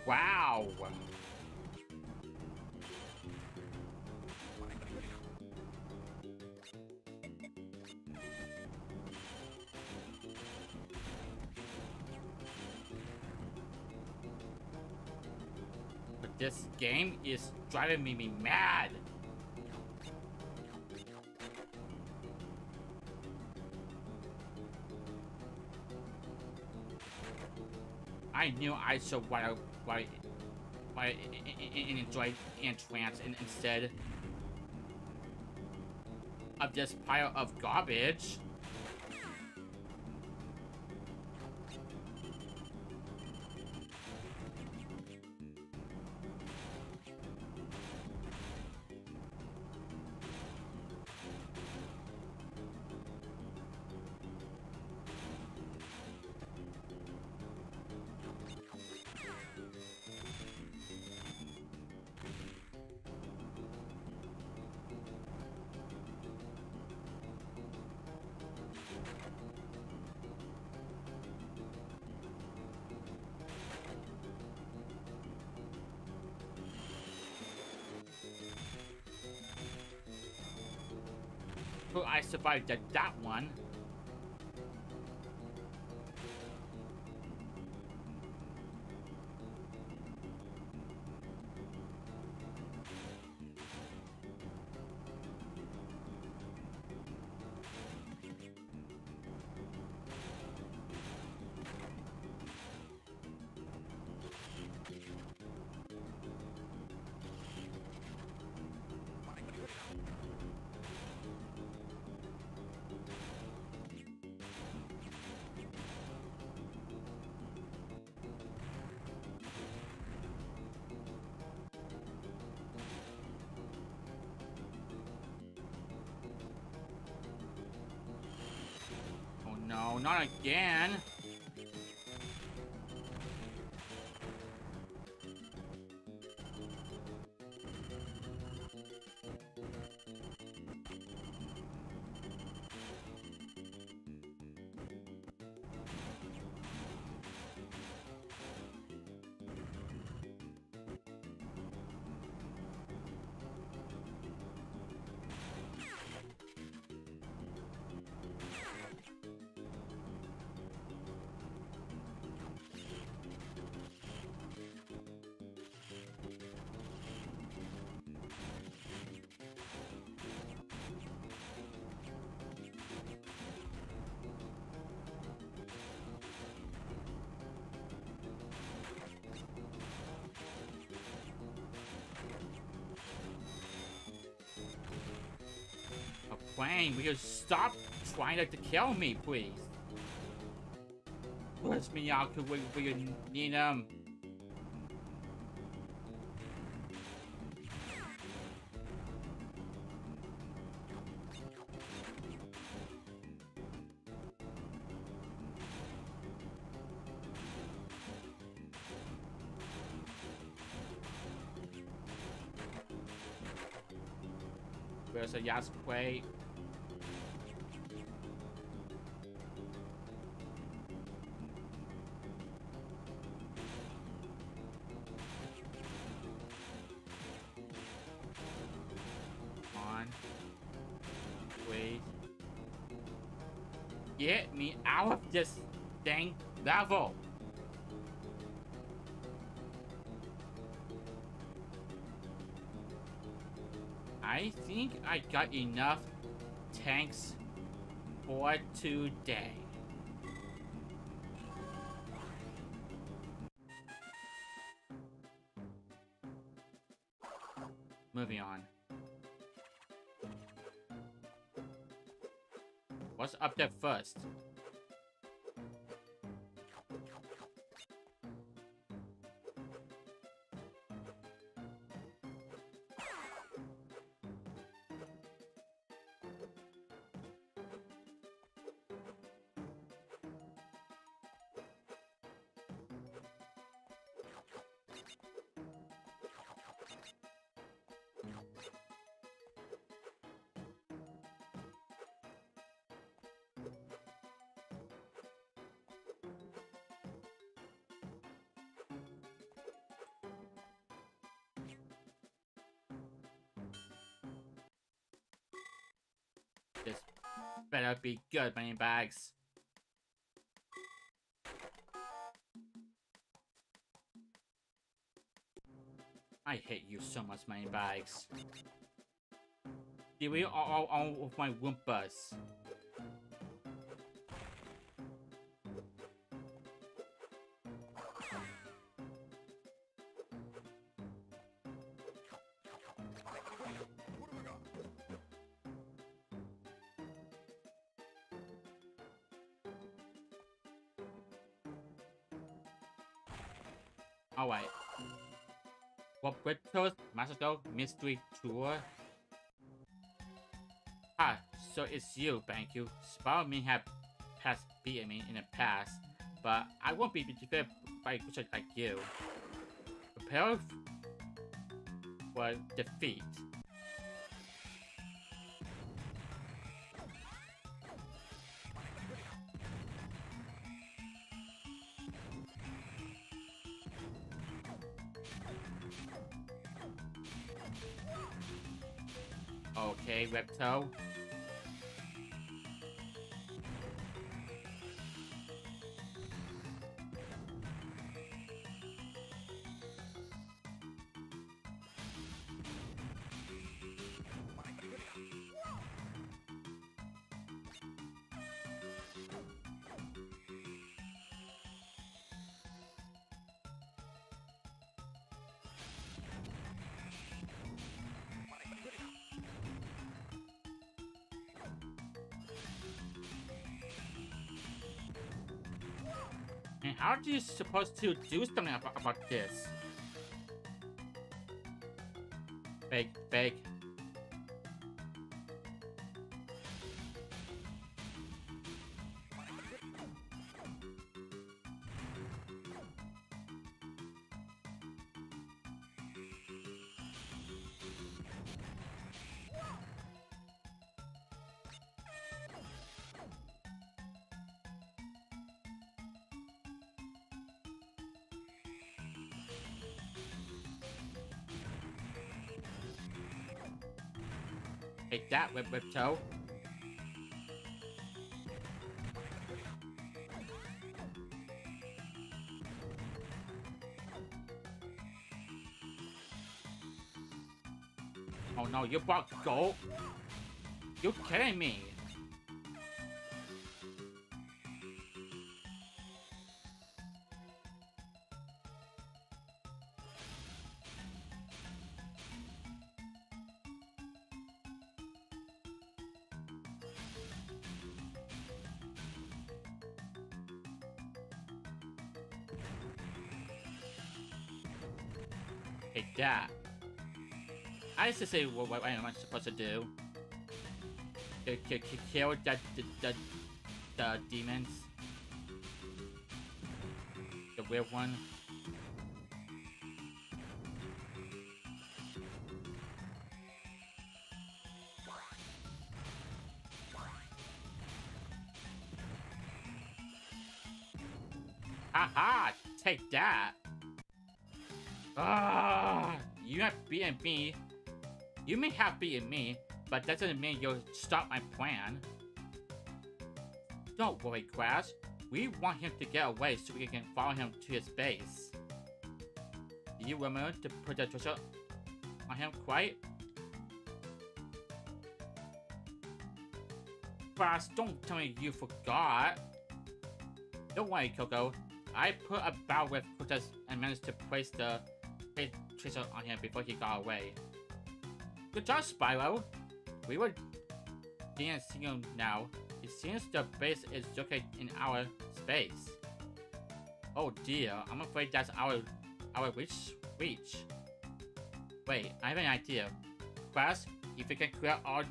Wow. But this game is driving me, me I knew I should why why why enjoy Entrance and instead of this pile of garbage. I that, that one. Again. Wayne, will you stop trying to kill me, please? Um, Where's Miyaku when we need him? Where's a Yasuke? on. Of this dang level. I think I got enough tanks for today. Moving on. What's up there first? This better be good, Moneybags. I hate you so much, Moneybags. Did we all, all, all of my Wumpas? Mystery Tour? Ah, so it's you, thank you. Spyro may have past beaten me in the past, but I won't be defeated by a like you. Prepare for defeat. Okay, Reptile. And how are you supposed to do something about, about this? Fake, fake. Whip Whip Toe. Oh no, you brought gold? You kidding me? Say what, what am I supposed to do? Kill the, the, the, the demons. The weird one. Beaten me, but that doesn't mean you'll stop my plan. Don't worry, Crash. We want him to get away so we can follow him to his base. You remember to put the treasure on him quite? Crash, don't tell me you forgot. Don't worry, Coco. I put a battle with Cortex and managed to place the treasure on him before he got away. Good job, Spyro! We were dancing now. It seems the base is located in our space. Oh dear, I'm afraid that's our our reach reach. Wait, I have an idea. First, if you can clear all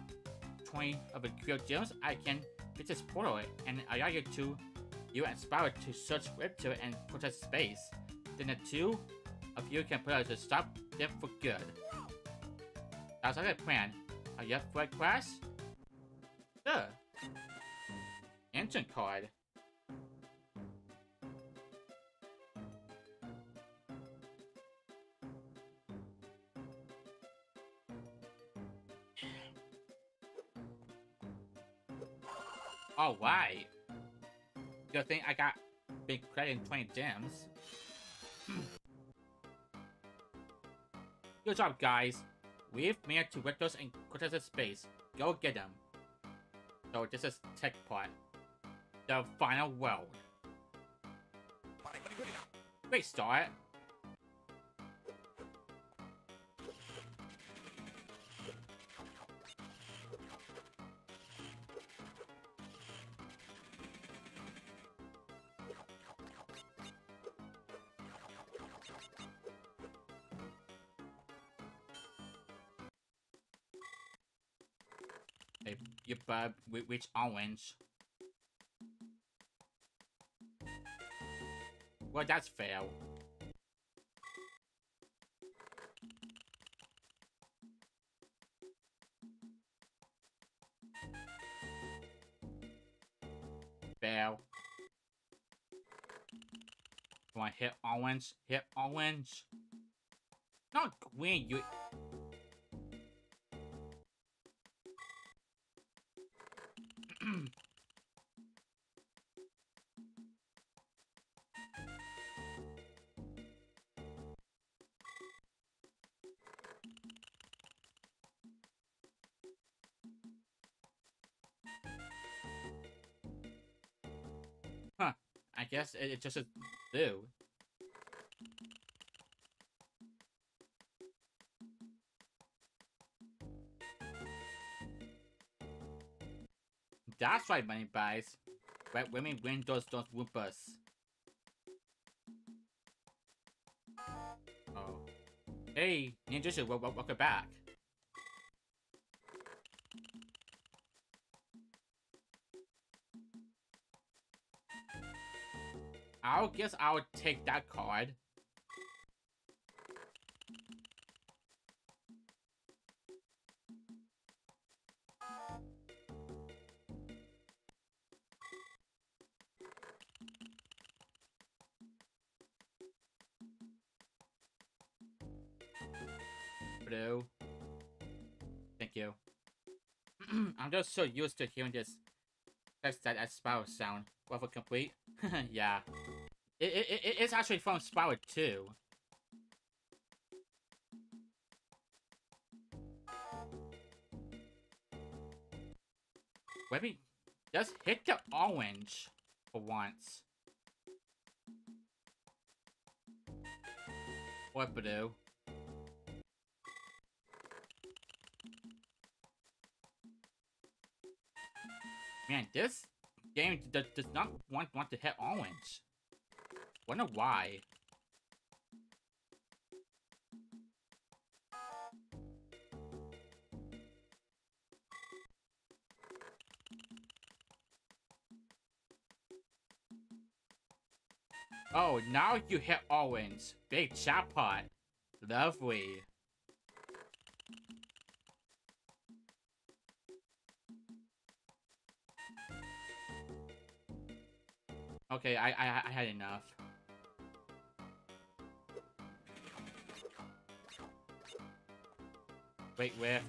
20 of the Creo gems, I can fit this portal and allow you to you and Spyro to search Ripto and protect space. Then the two of you can put out to stop them for good. Sounds like a plan. Are you up for a class? Sure. Engine card. Alright. Good thing I got big credit in 20 gems. Hmm. Good job, guys. We've made to Ripto's and Cortex's space. Go get them. So this is tech part. The final world. Great start. Bub, which orange? Well, that's fair. Fail. Do I hit orange? Hit orange? Not green, you... guess it, it just a do. That's right, money buys. But women win those those Wumpas. Oh. Hey, Ninja, welcome back. I'll guess I'll take that card. Blue. Thank you. I'm just so used to hearing this text that Spyro sound. Level complete? yeah. It, it, it, it's actually from Spyro 2. Maybe just hit the orange for once. What blue? Man, this game does, does not want, want to hit orange. Wonder why. Oh, now you hit Owens. Big jackpot. Lovely. Okay, I, I, I had enough. Wait, where?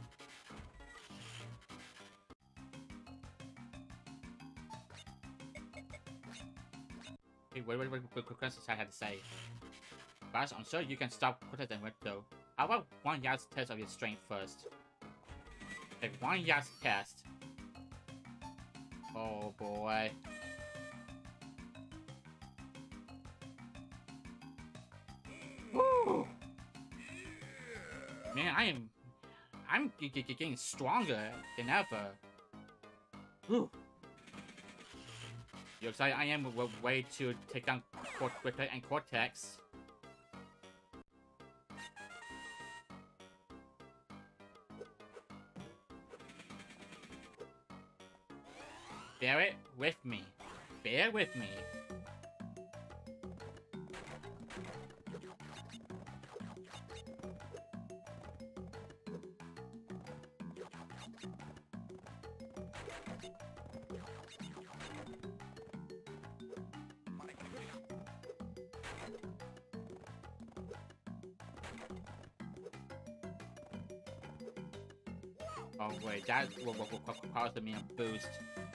Hey, wait, wait, wait, wait, questions I had to say. Guys, I'm sure you can stop protecting with though. How about one yes test of your strength first? Okay, one yes test. Oh boy. Woo! Man, I am... I'm getting stronger than ever. Whew. You're excited I am way to take down Cortex and Cortex. Bear it with me. Bear with me. Cause me boost.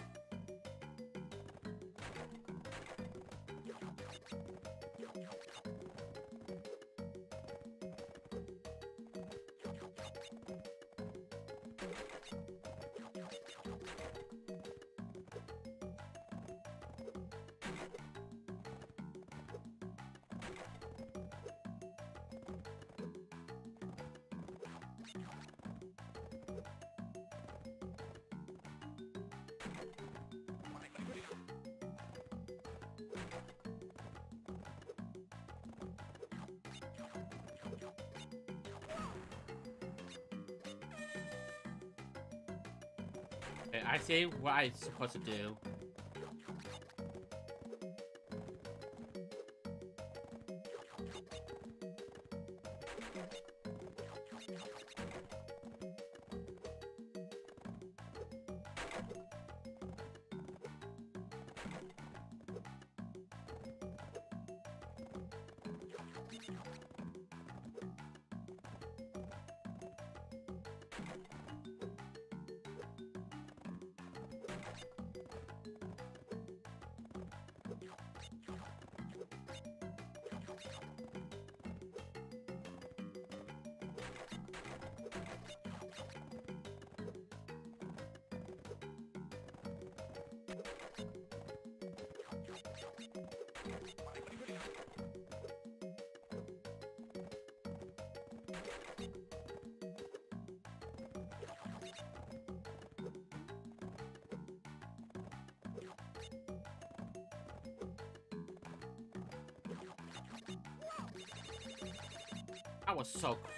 I see what I'm supposed to do.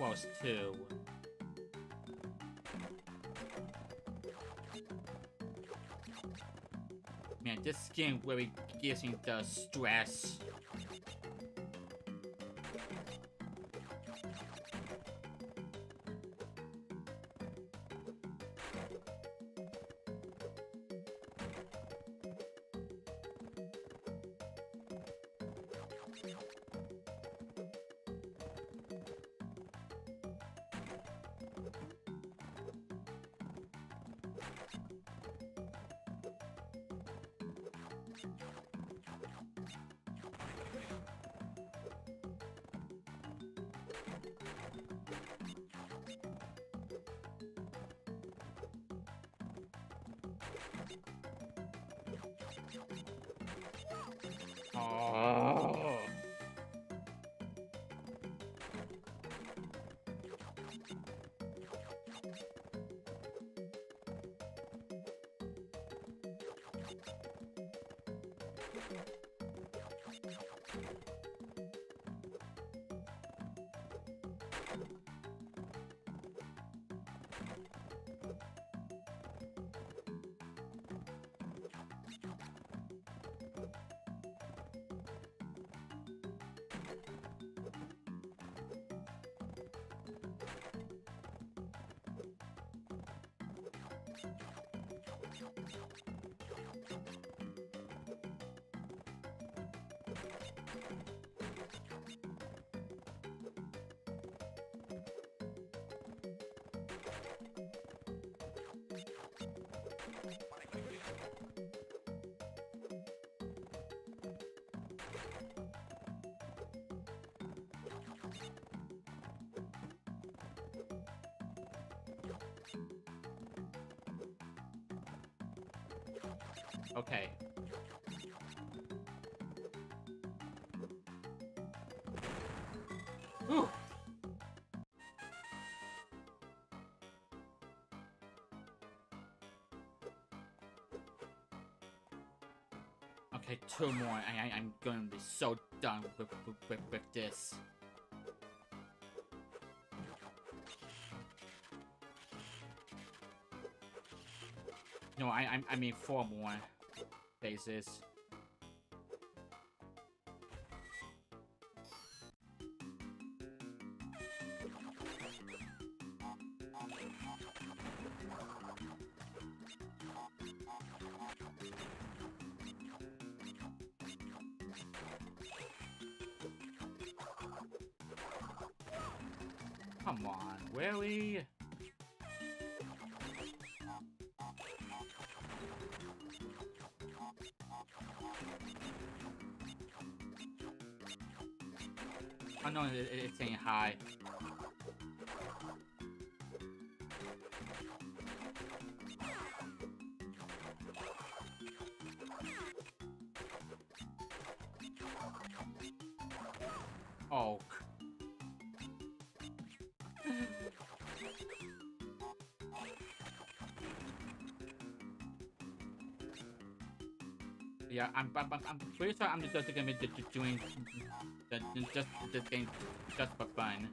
Close. Man, this game really gives me the stress. Okay. Okay, two more. I, I, am gonna be so done with, with, with, with this. No, I, I, I mean four more phases. Yeah, I'm, I'm, I'm pretty sure I'm just gonna be doing just the thing just for fun.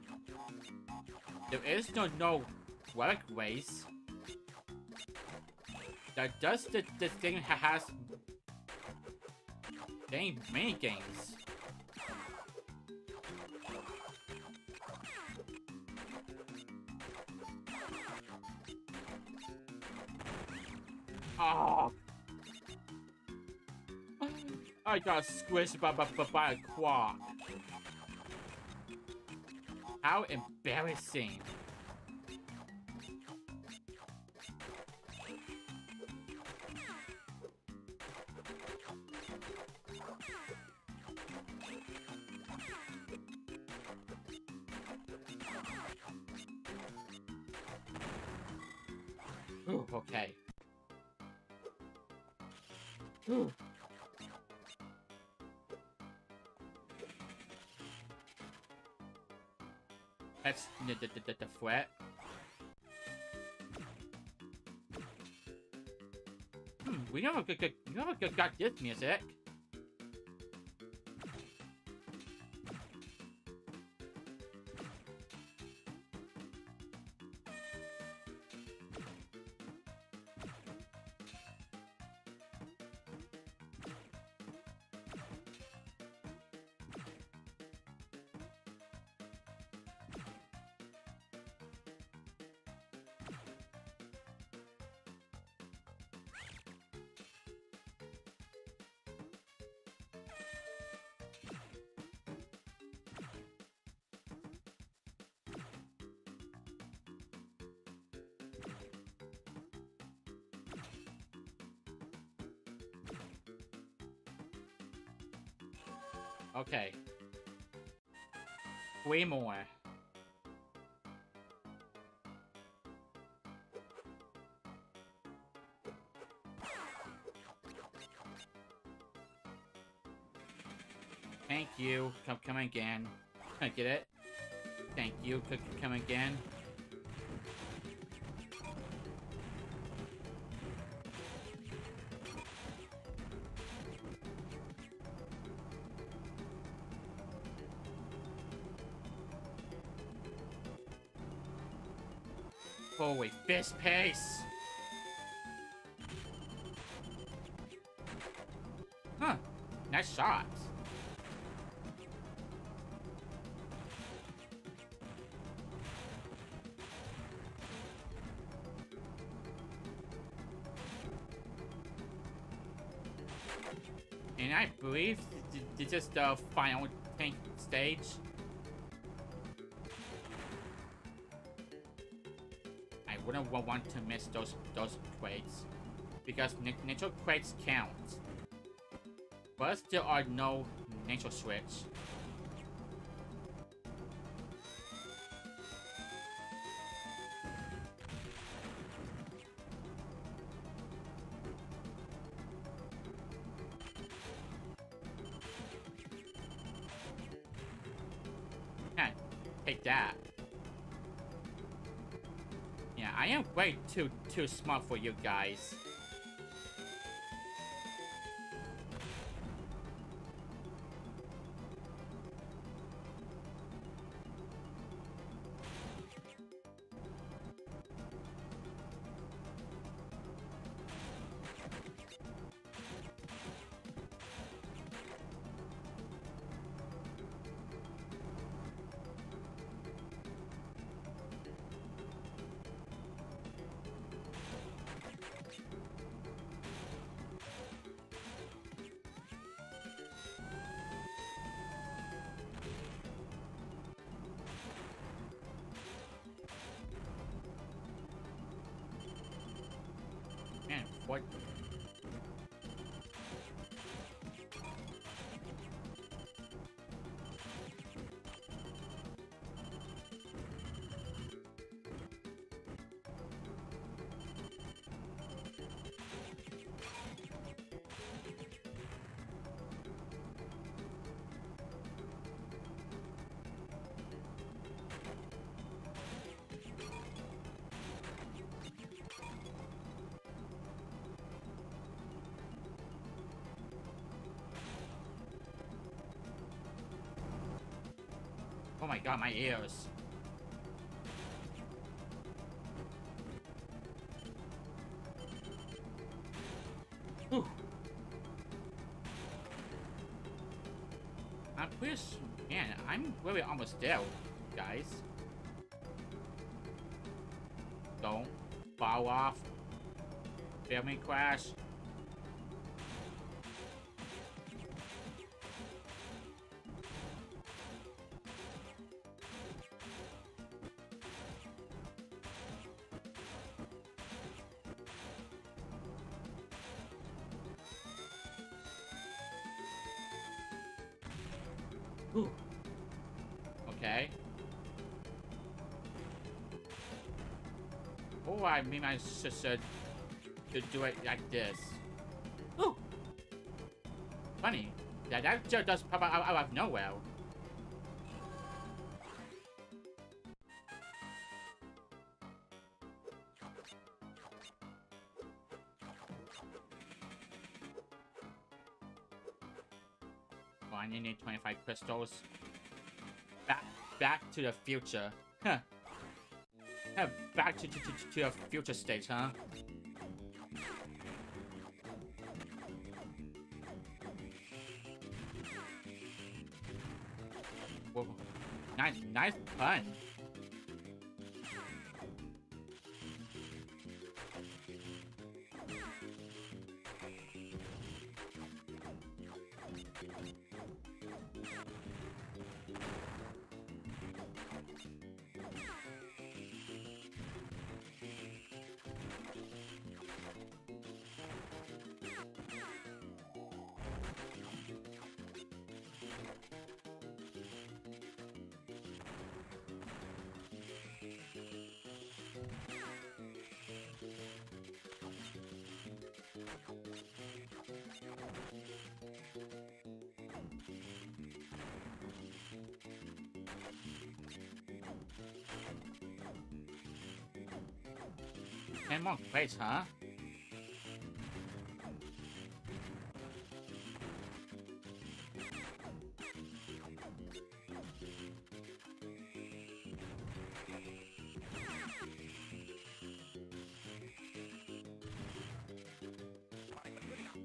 There is no no work race. That does the the thing has game mini games. Got squished by, by, by a quack. How embarrassing. Hmm, we never got, we never got this music. Okay. Way more. Thank you. Come, come again. I get it? Thank you. Come again. The uh, final tank stage. I wouldn't want to miss those those crates because nature crates count. But there are no nature switch. Too too smart for you guys. My ears. Whew. I'm pretty man, I'm really almost there, guys. Don't fall off. Me crash. I just said to do it like this. Ooh. Funny. Yeah, that just does pop out, out of nowhere. Well, I need 25 crystals. Back, back to the future. Back to, to, to, to the future state, huh? Whoa. Nice, nice pun. Crates, huh?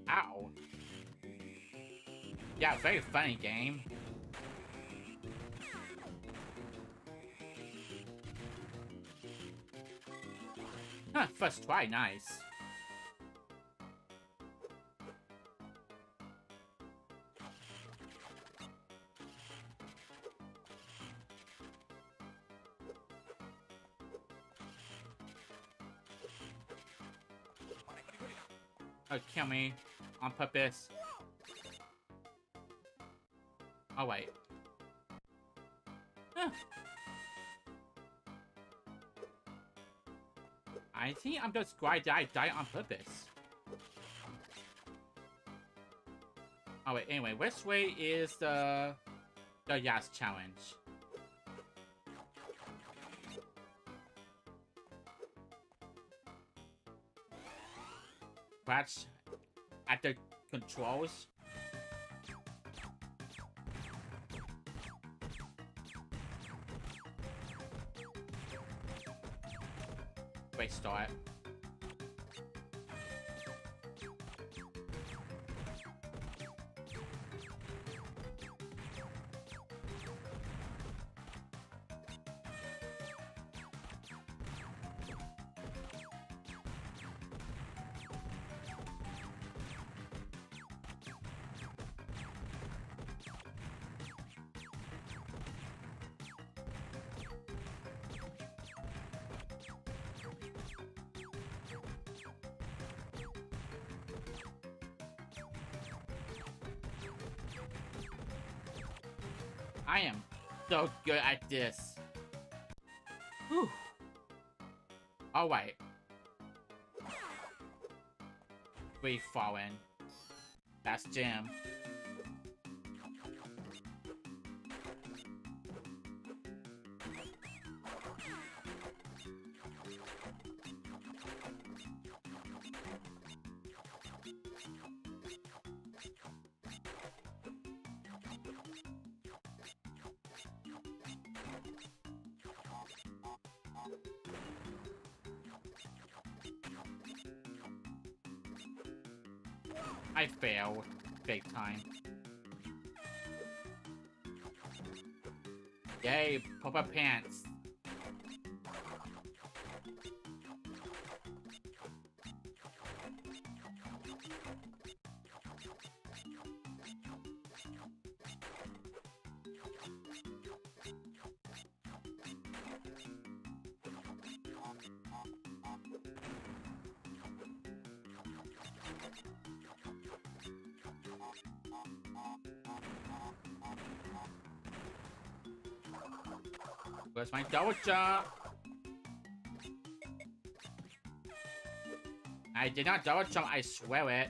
Ow. Yeah, very funny game. First try, nice. Oh, kill me on purpose. Oh, wait. I think I'm just glad I died on purpose. Oh wait, anyway, which way is the... The Yas challenge? Watch at the controls? So good at this. Whew. Alright. Free fallen. That's Jim. Big time. Yay, Papa Pants. Jump? I did not double jump, I swear it.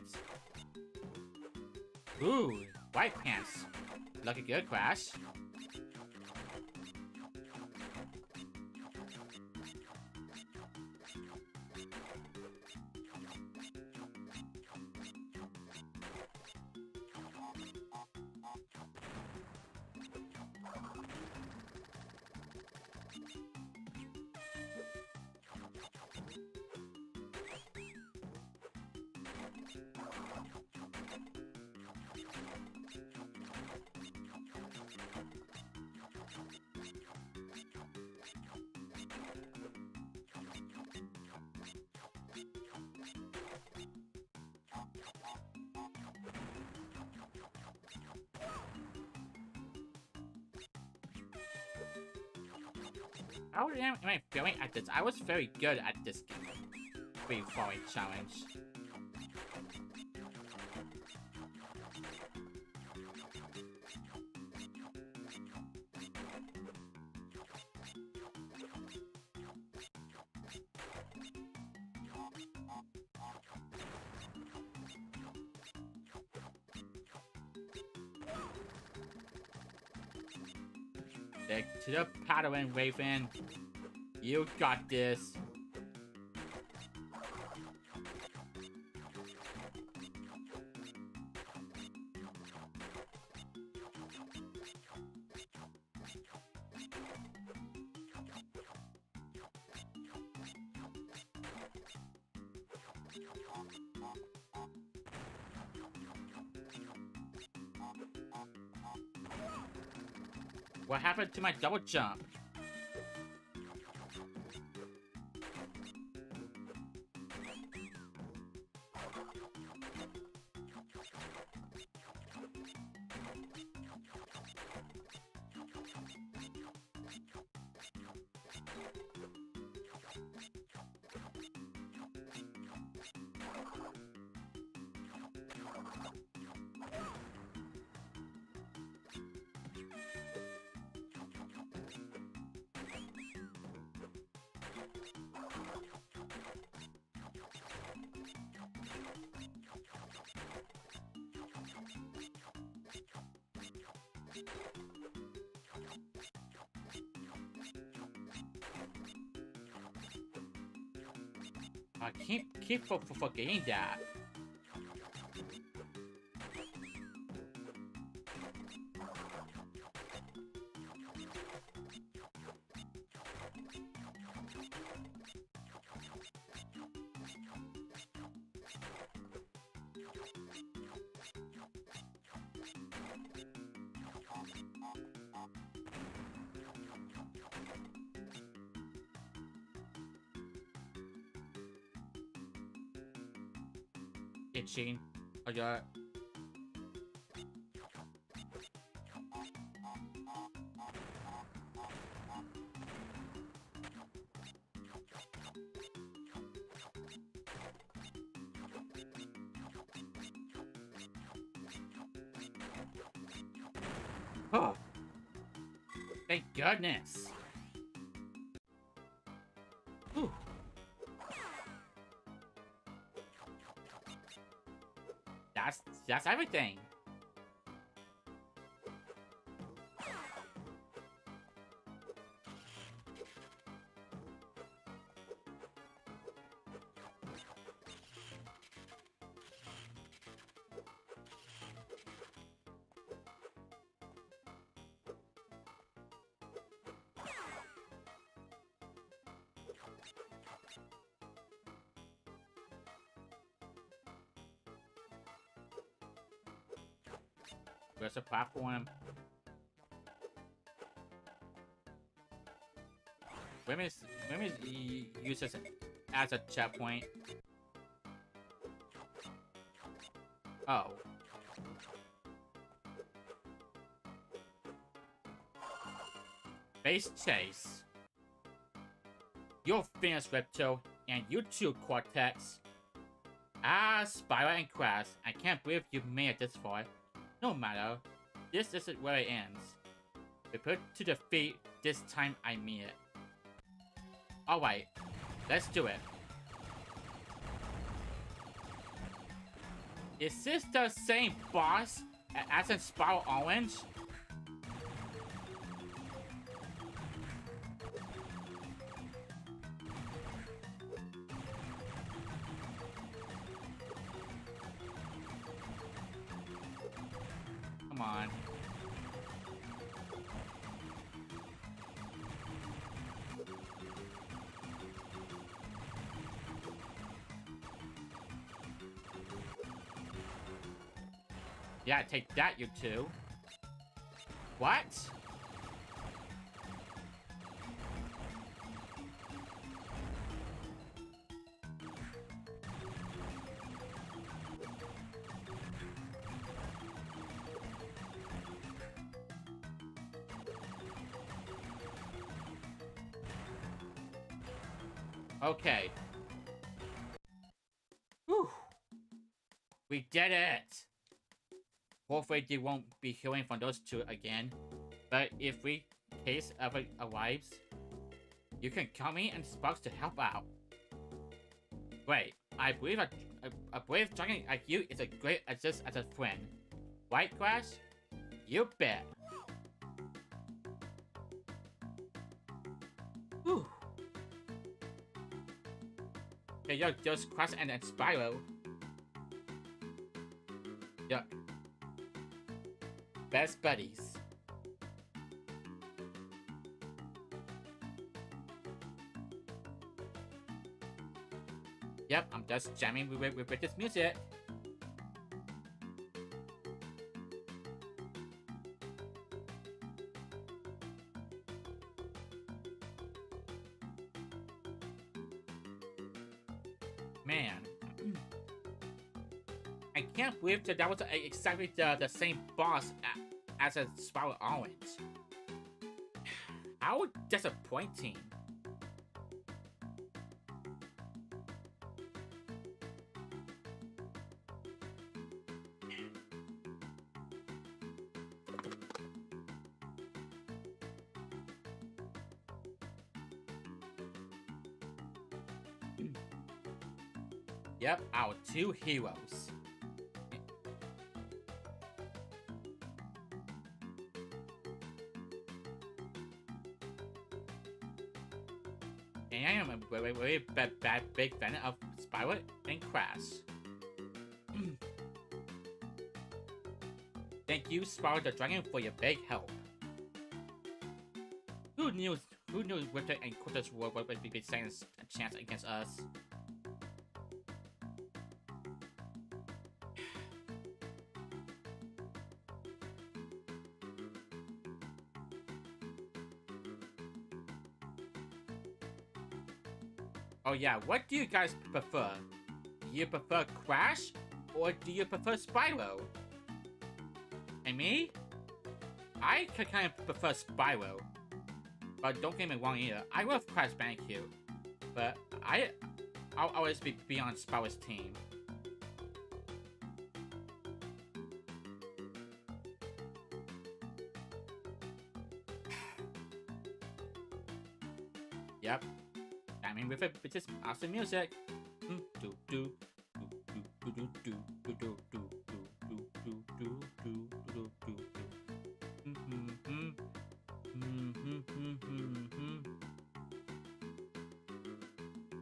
Ooh, white pants. Looking good, Crash. This? I was very good at this free falling challenge. To the Padawan, Raven. You got this. What happened to my double jump? I keep keep for, for forgetting that. That's that's everything. The platform? Women women use this as a checkpoint. Oh. Base chase. You're finished, Ripto, and you too, Cortex. Ah, Spyro and Crash, I can't believe you made it this far. No matter, this isn't where it ends. Put to defeat, this time I mean it. Alright, let's do it. Is this the same boss as in Spyro Orange? Take that, you two. What? Hopefully they won't be healing from those two again. But if we case ever arrives, you can call me and Sparx to help out. Wait, I believe a, a, a brave dragon like you is a great assist as a friend. Right, Crash? You bet. Whew. Okay, yo, just Crash and then Spyro. Best buddies. Yep, I'm just jamming with, with, with this music. Man. I can't believe that that was uh, exactly the, the same boss a, as a Spyro Orange. How disappointing. Yep, our two heroes. Big fan of Spyro and Crash. Thank you, Spyro the Dragon, for your big help. Who knew? Who knew Richter and would, would be standing a chance against us? Yeah, what do you guys prefer? Do You prefer Crash or do you prefer Spyro? And me? I kind of prefer Spyro. But don't get me wrong either. I love Crash Bandicoot. But I, I'll always be, be on Spyro's team. Do do do do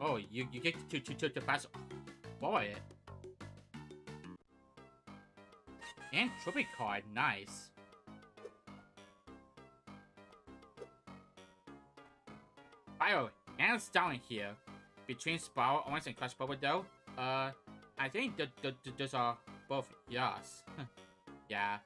Oh, you you get to to to to pass. Boy. Eh. And trophy card, nice. Bio, hands down here. Between Spyro Orange and Crash Purple though, uh, I think that th th those are both yes. yeah.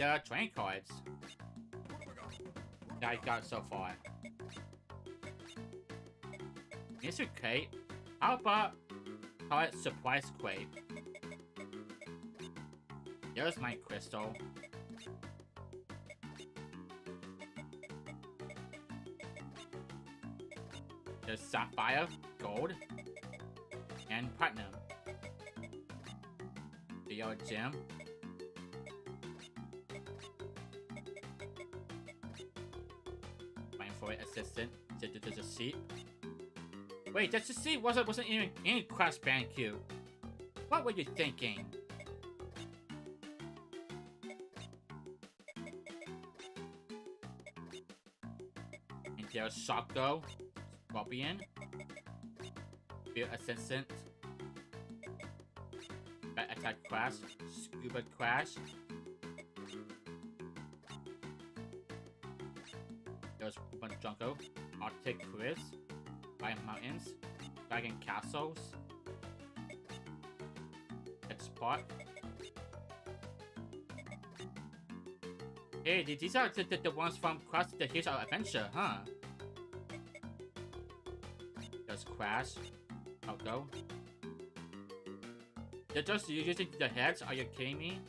The train cards that I got so far. Mr. Kate, how about call it Surprise Quake? There's my crystal. There's Sapphire, Gold, and Platinum. The yellow gem, seat. Wait, that's a seat. Wasn't wasn't even in Crash Bandicoot. What were you thinking? And there's Shaco, Scorpion, Field Assistant, Attack Crash, Scuba Crash, There's Bunch Junko, Arctic Quiz, Fire Mountains, Dragon Castles, Spot. Hey, these are the, the, the ones from Crash the Heroes of Adventure, huh? There's Crash, Algo. They're just using the heads, are you kidding me?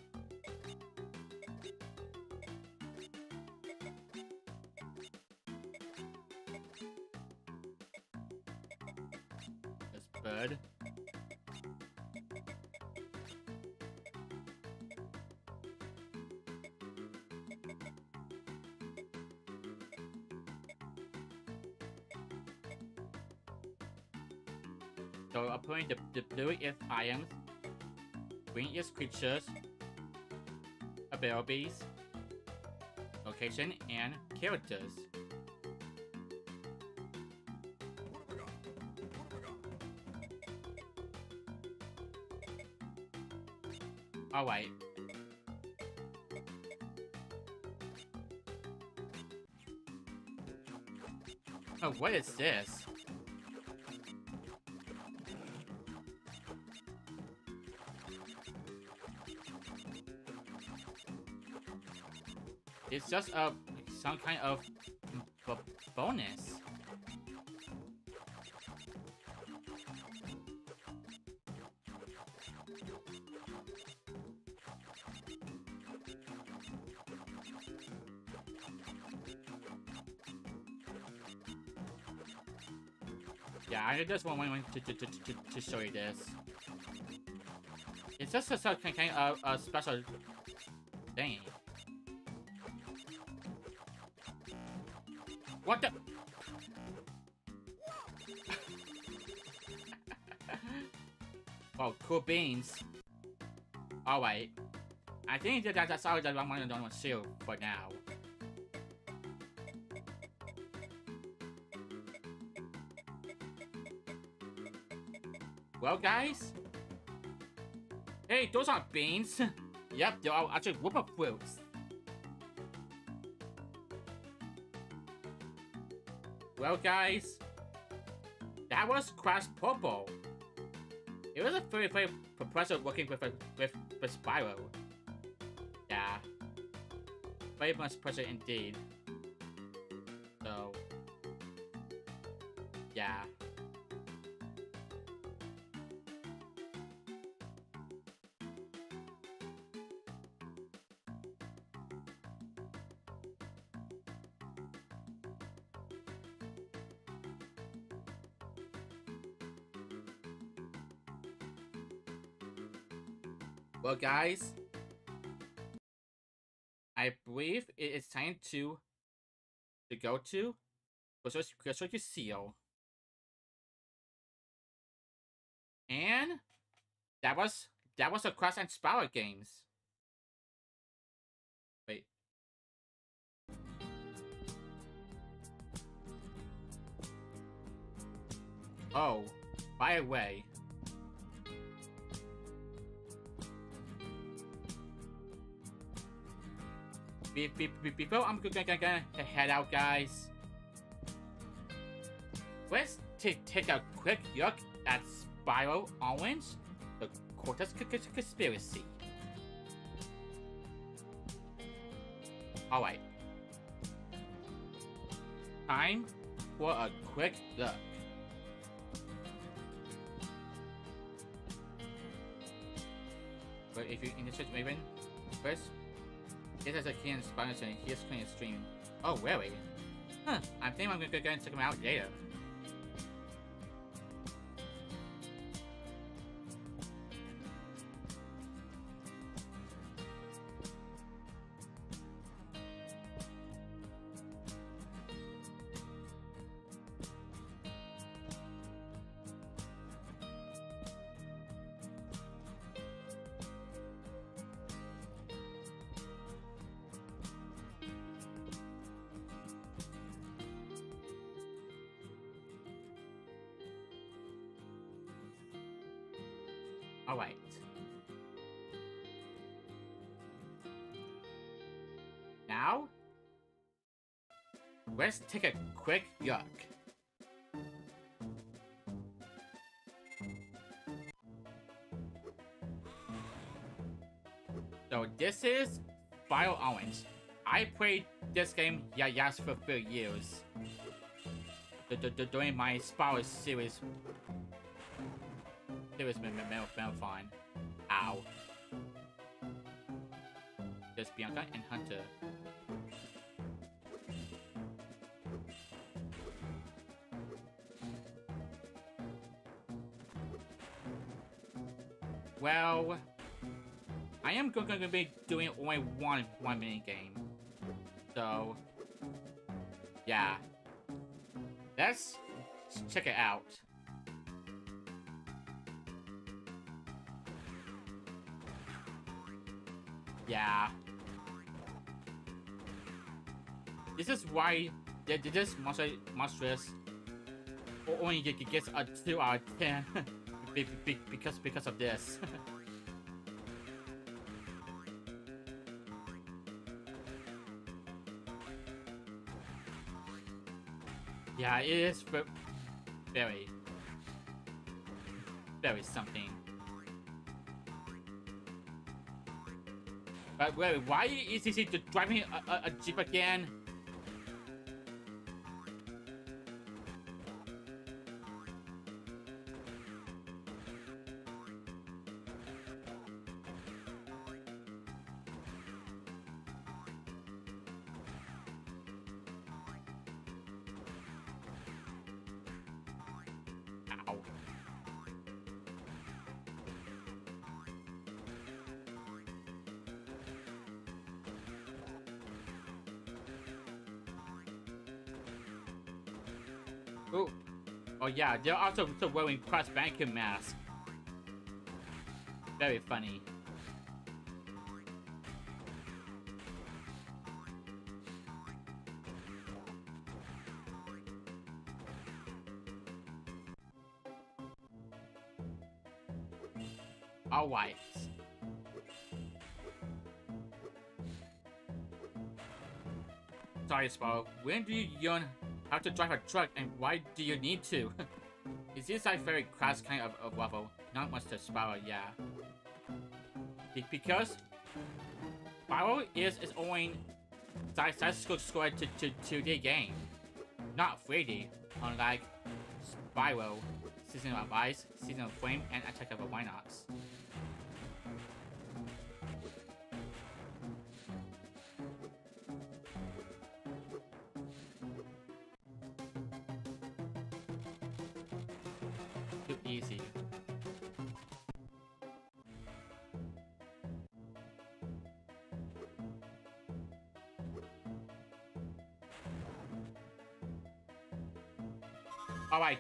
The, blue is items, green is creatures, abilities, location, and characters. Wait. Oh, what is this? Just a some kind of bonus. Yeah, I just want, to, to, to, to, show you this. It's just a, kind of a special thing. Cool beans. Alright. I think that that's all that I'm going to do for now. Well, guys. Hey, those aren't beans. Yep, they are actually Wumpa fruits. Well, guys, that was Crash Purple. It was a very, very impressive working with, with, with Spyro. Yeah. Very much pressure indeed. Guys, I believe it is time to to go to Consortium Seal. And that was that was a Crash and Spyro games. Wait. Oh, by the way, before I'm gonna, gonna, gonna head out, guys, let's take a quick look at Spyro Orange, the Cortex Conspiracy. Alright. Time for a quick look. But if you're interested, Raven, first, it has a key in Spanish and he's playing stream. Oh, really? Huh, I think I'm gonna go and check him out later. Let's take a quick yuck. So this is Bio Owens. I played this game yeah, yes for three years. D -d -d During my Spyro series series fine. Ow. There's Bianca and Hunter. Well, I am going to be doing only one one minute game. So, yeah. Let's check it out. Yeah. This is why this monster monstrous only gets a two out of ten because because of this. yeah, it is very very something. But wait, why is he driving a, a, a jeep again? yeah, they're also, also wearing cross Bandicoot masks. Very funny. Alright. Sorry, Spark. When do you yawn how to drive a truck and why do you need to? it seems like very crass kind of, of level. Not much to Sparrow, yeah. Be because Sparrow is its own size score to, to 2D game. Not 3D, unlike Spyro, Season of Ice, Season of Flame, and Attack of the Rhinox.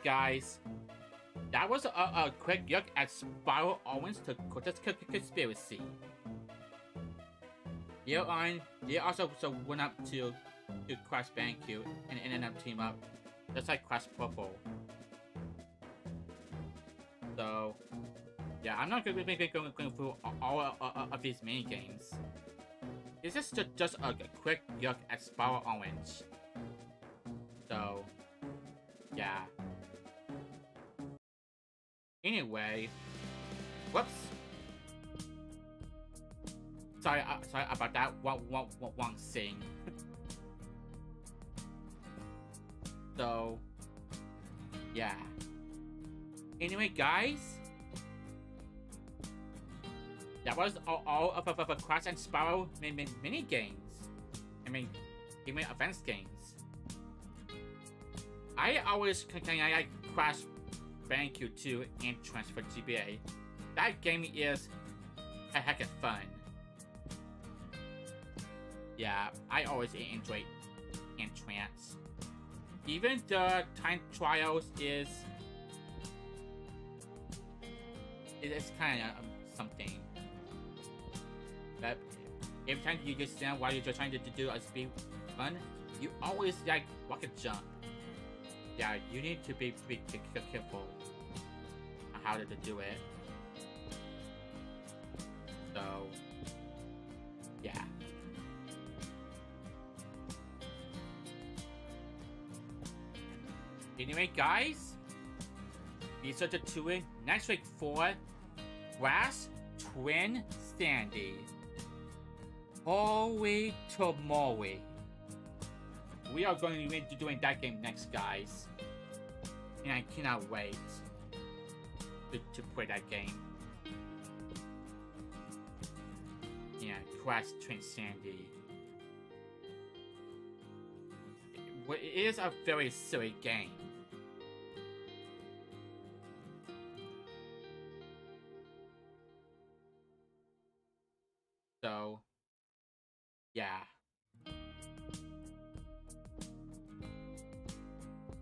Alright guys, that was a, a quick look at Spyro Orange to Cortex Conspiracy. Later on, they also, also went up to, to Crash Bandicoot and ended up team up, just like Crash Purple. So, yeah, I'm not going to be going, going through all of, of these mini games. This is just, just a, a quick look at Spyro Orange. So, yeah. Anyway, whoops. Sorry, uh, sorry about that. One, one, one, one thing. so, yeah. Anyway, guys, that was all, all of, of, of Crash and Spyro mini, mini games. I mean, even advanced games. I always can I, like Crash Bandicoot 2 and Transfer GBA. That game is a heck of fun. Yeah, I always enjoy N-Tranced. Even the time trials is it is kind of um, something. But every time you just stand while you're just trying to do a speed run, you always like a jump yeah, you need to be, be careful how to do it. So, yeah. Anyway, guys, be sure to in next week for Grass Twin Sandy. Holy tomorrow we are going to be doing that game next, guys. And I cannot wait to, to play that game. Yeah, Crash Twinsanity. It is a very silly game. So,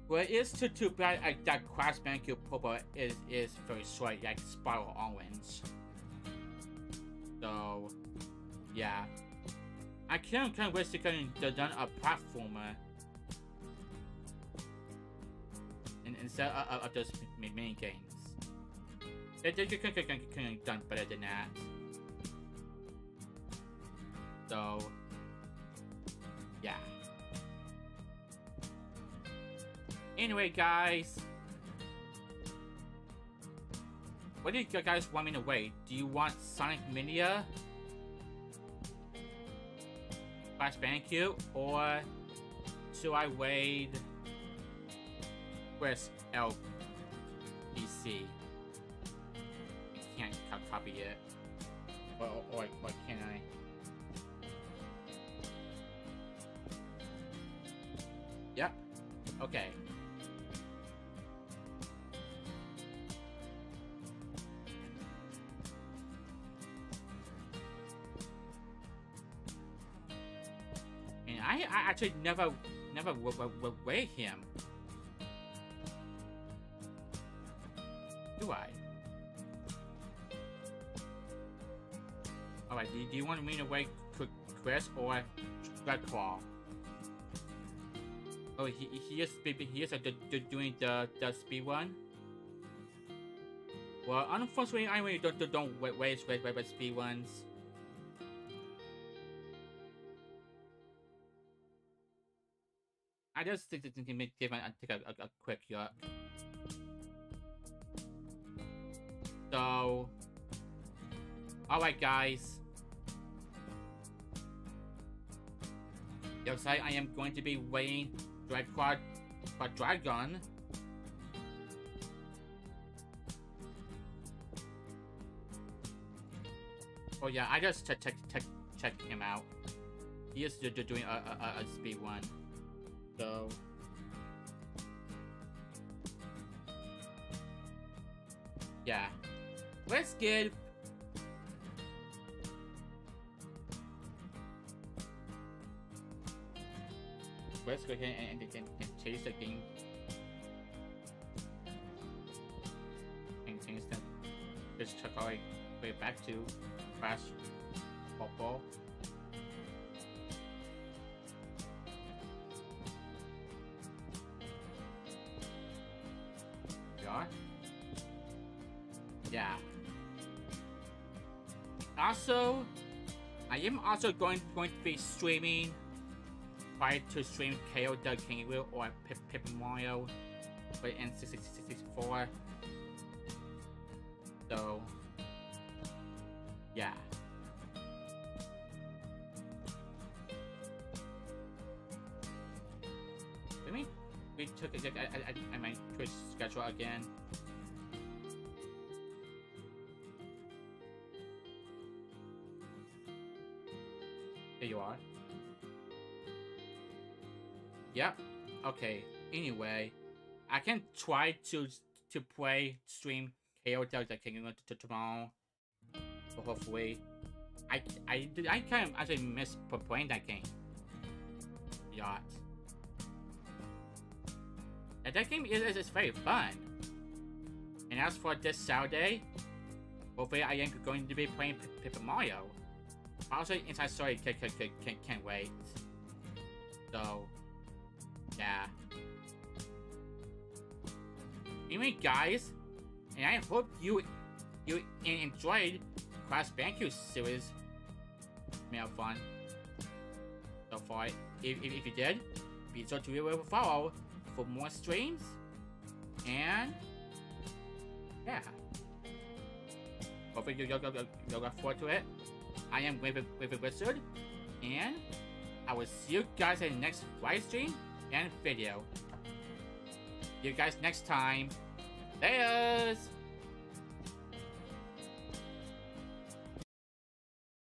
Well, it is too too bad like, that Crash Bandicoot Purple is is very short, like Spyro Orange. So, yeah. I can't of wish they could have done a platformer in, instead of, of those mini games. They could have done better than that. So, Anyway, guys. What do you guys want me to wait? Do you want Sonic Mania? Crash Bandicoot? Or should I wait Where's LPC? I can't copy it. Or, or, or can I? Actually never, never weigh him. Do I? Alright, do, do, you want me to weigh Chris or Redclaw? Oh, he, he is he is uh, doing the the speed one. Well, unfortunately, I really don't don't weigh weigh speed ones. I just think to give a, take a, a, a quick look. So, alright guys. Looks like I am going to be waiting Drag Quad, Quad Dragon. Oh yeah, I just check check check check him out. He is doing a, a, a speed one. So yeah. Let's get let's go ahead and, and, and, and chase the game. And change them. Just check our way back to Crash Ball. Also going going to be streaming try to stream KO Doug King Will or Pip Pip Mario but N64. Try to to play stream KO Delta King to tomorrow. But hopefully, I I I kind of actually miss playing that game. Yacht. And that game is, is very fun. And as for this Saturday, hopefully I am going to be playing Paper Mario. Also, Inside Story can't, can't, can't, can't wait. So, yeah. Anyway, guys, and I hope you you enjoyed Crash Bandicoot series. May have fun so far. If, if, if you did, be sure to follow for more streams. And yeah. Hopefully you'll, you'll, you'll look forward to it. I am Wave Wizard, and I will see you guys in the next live stream and video. You guys next time. Layers!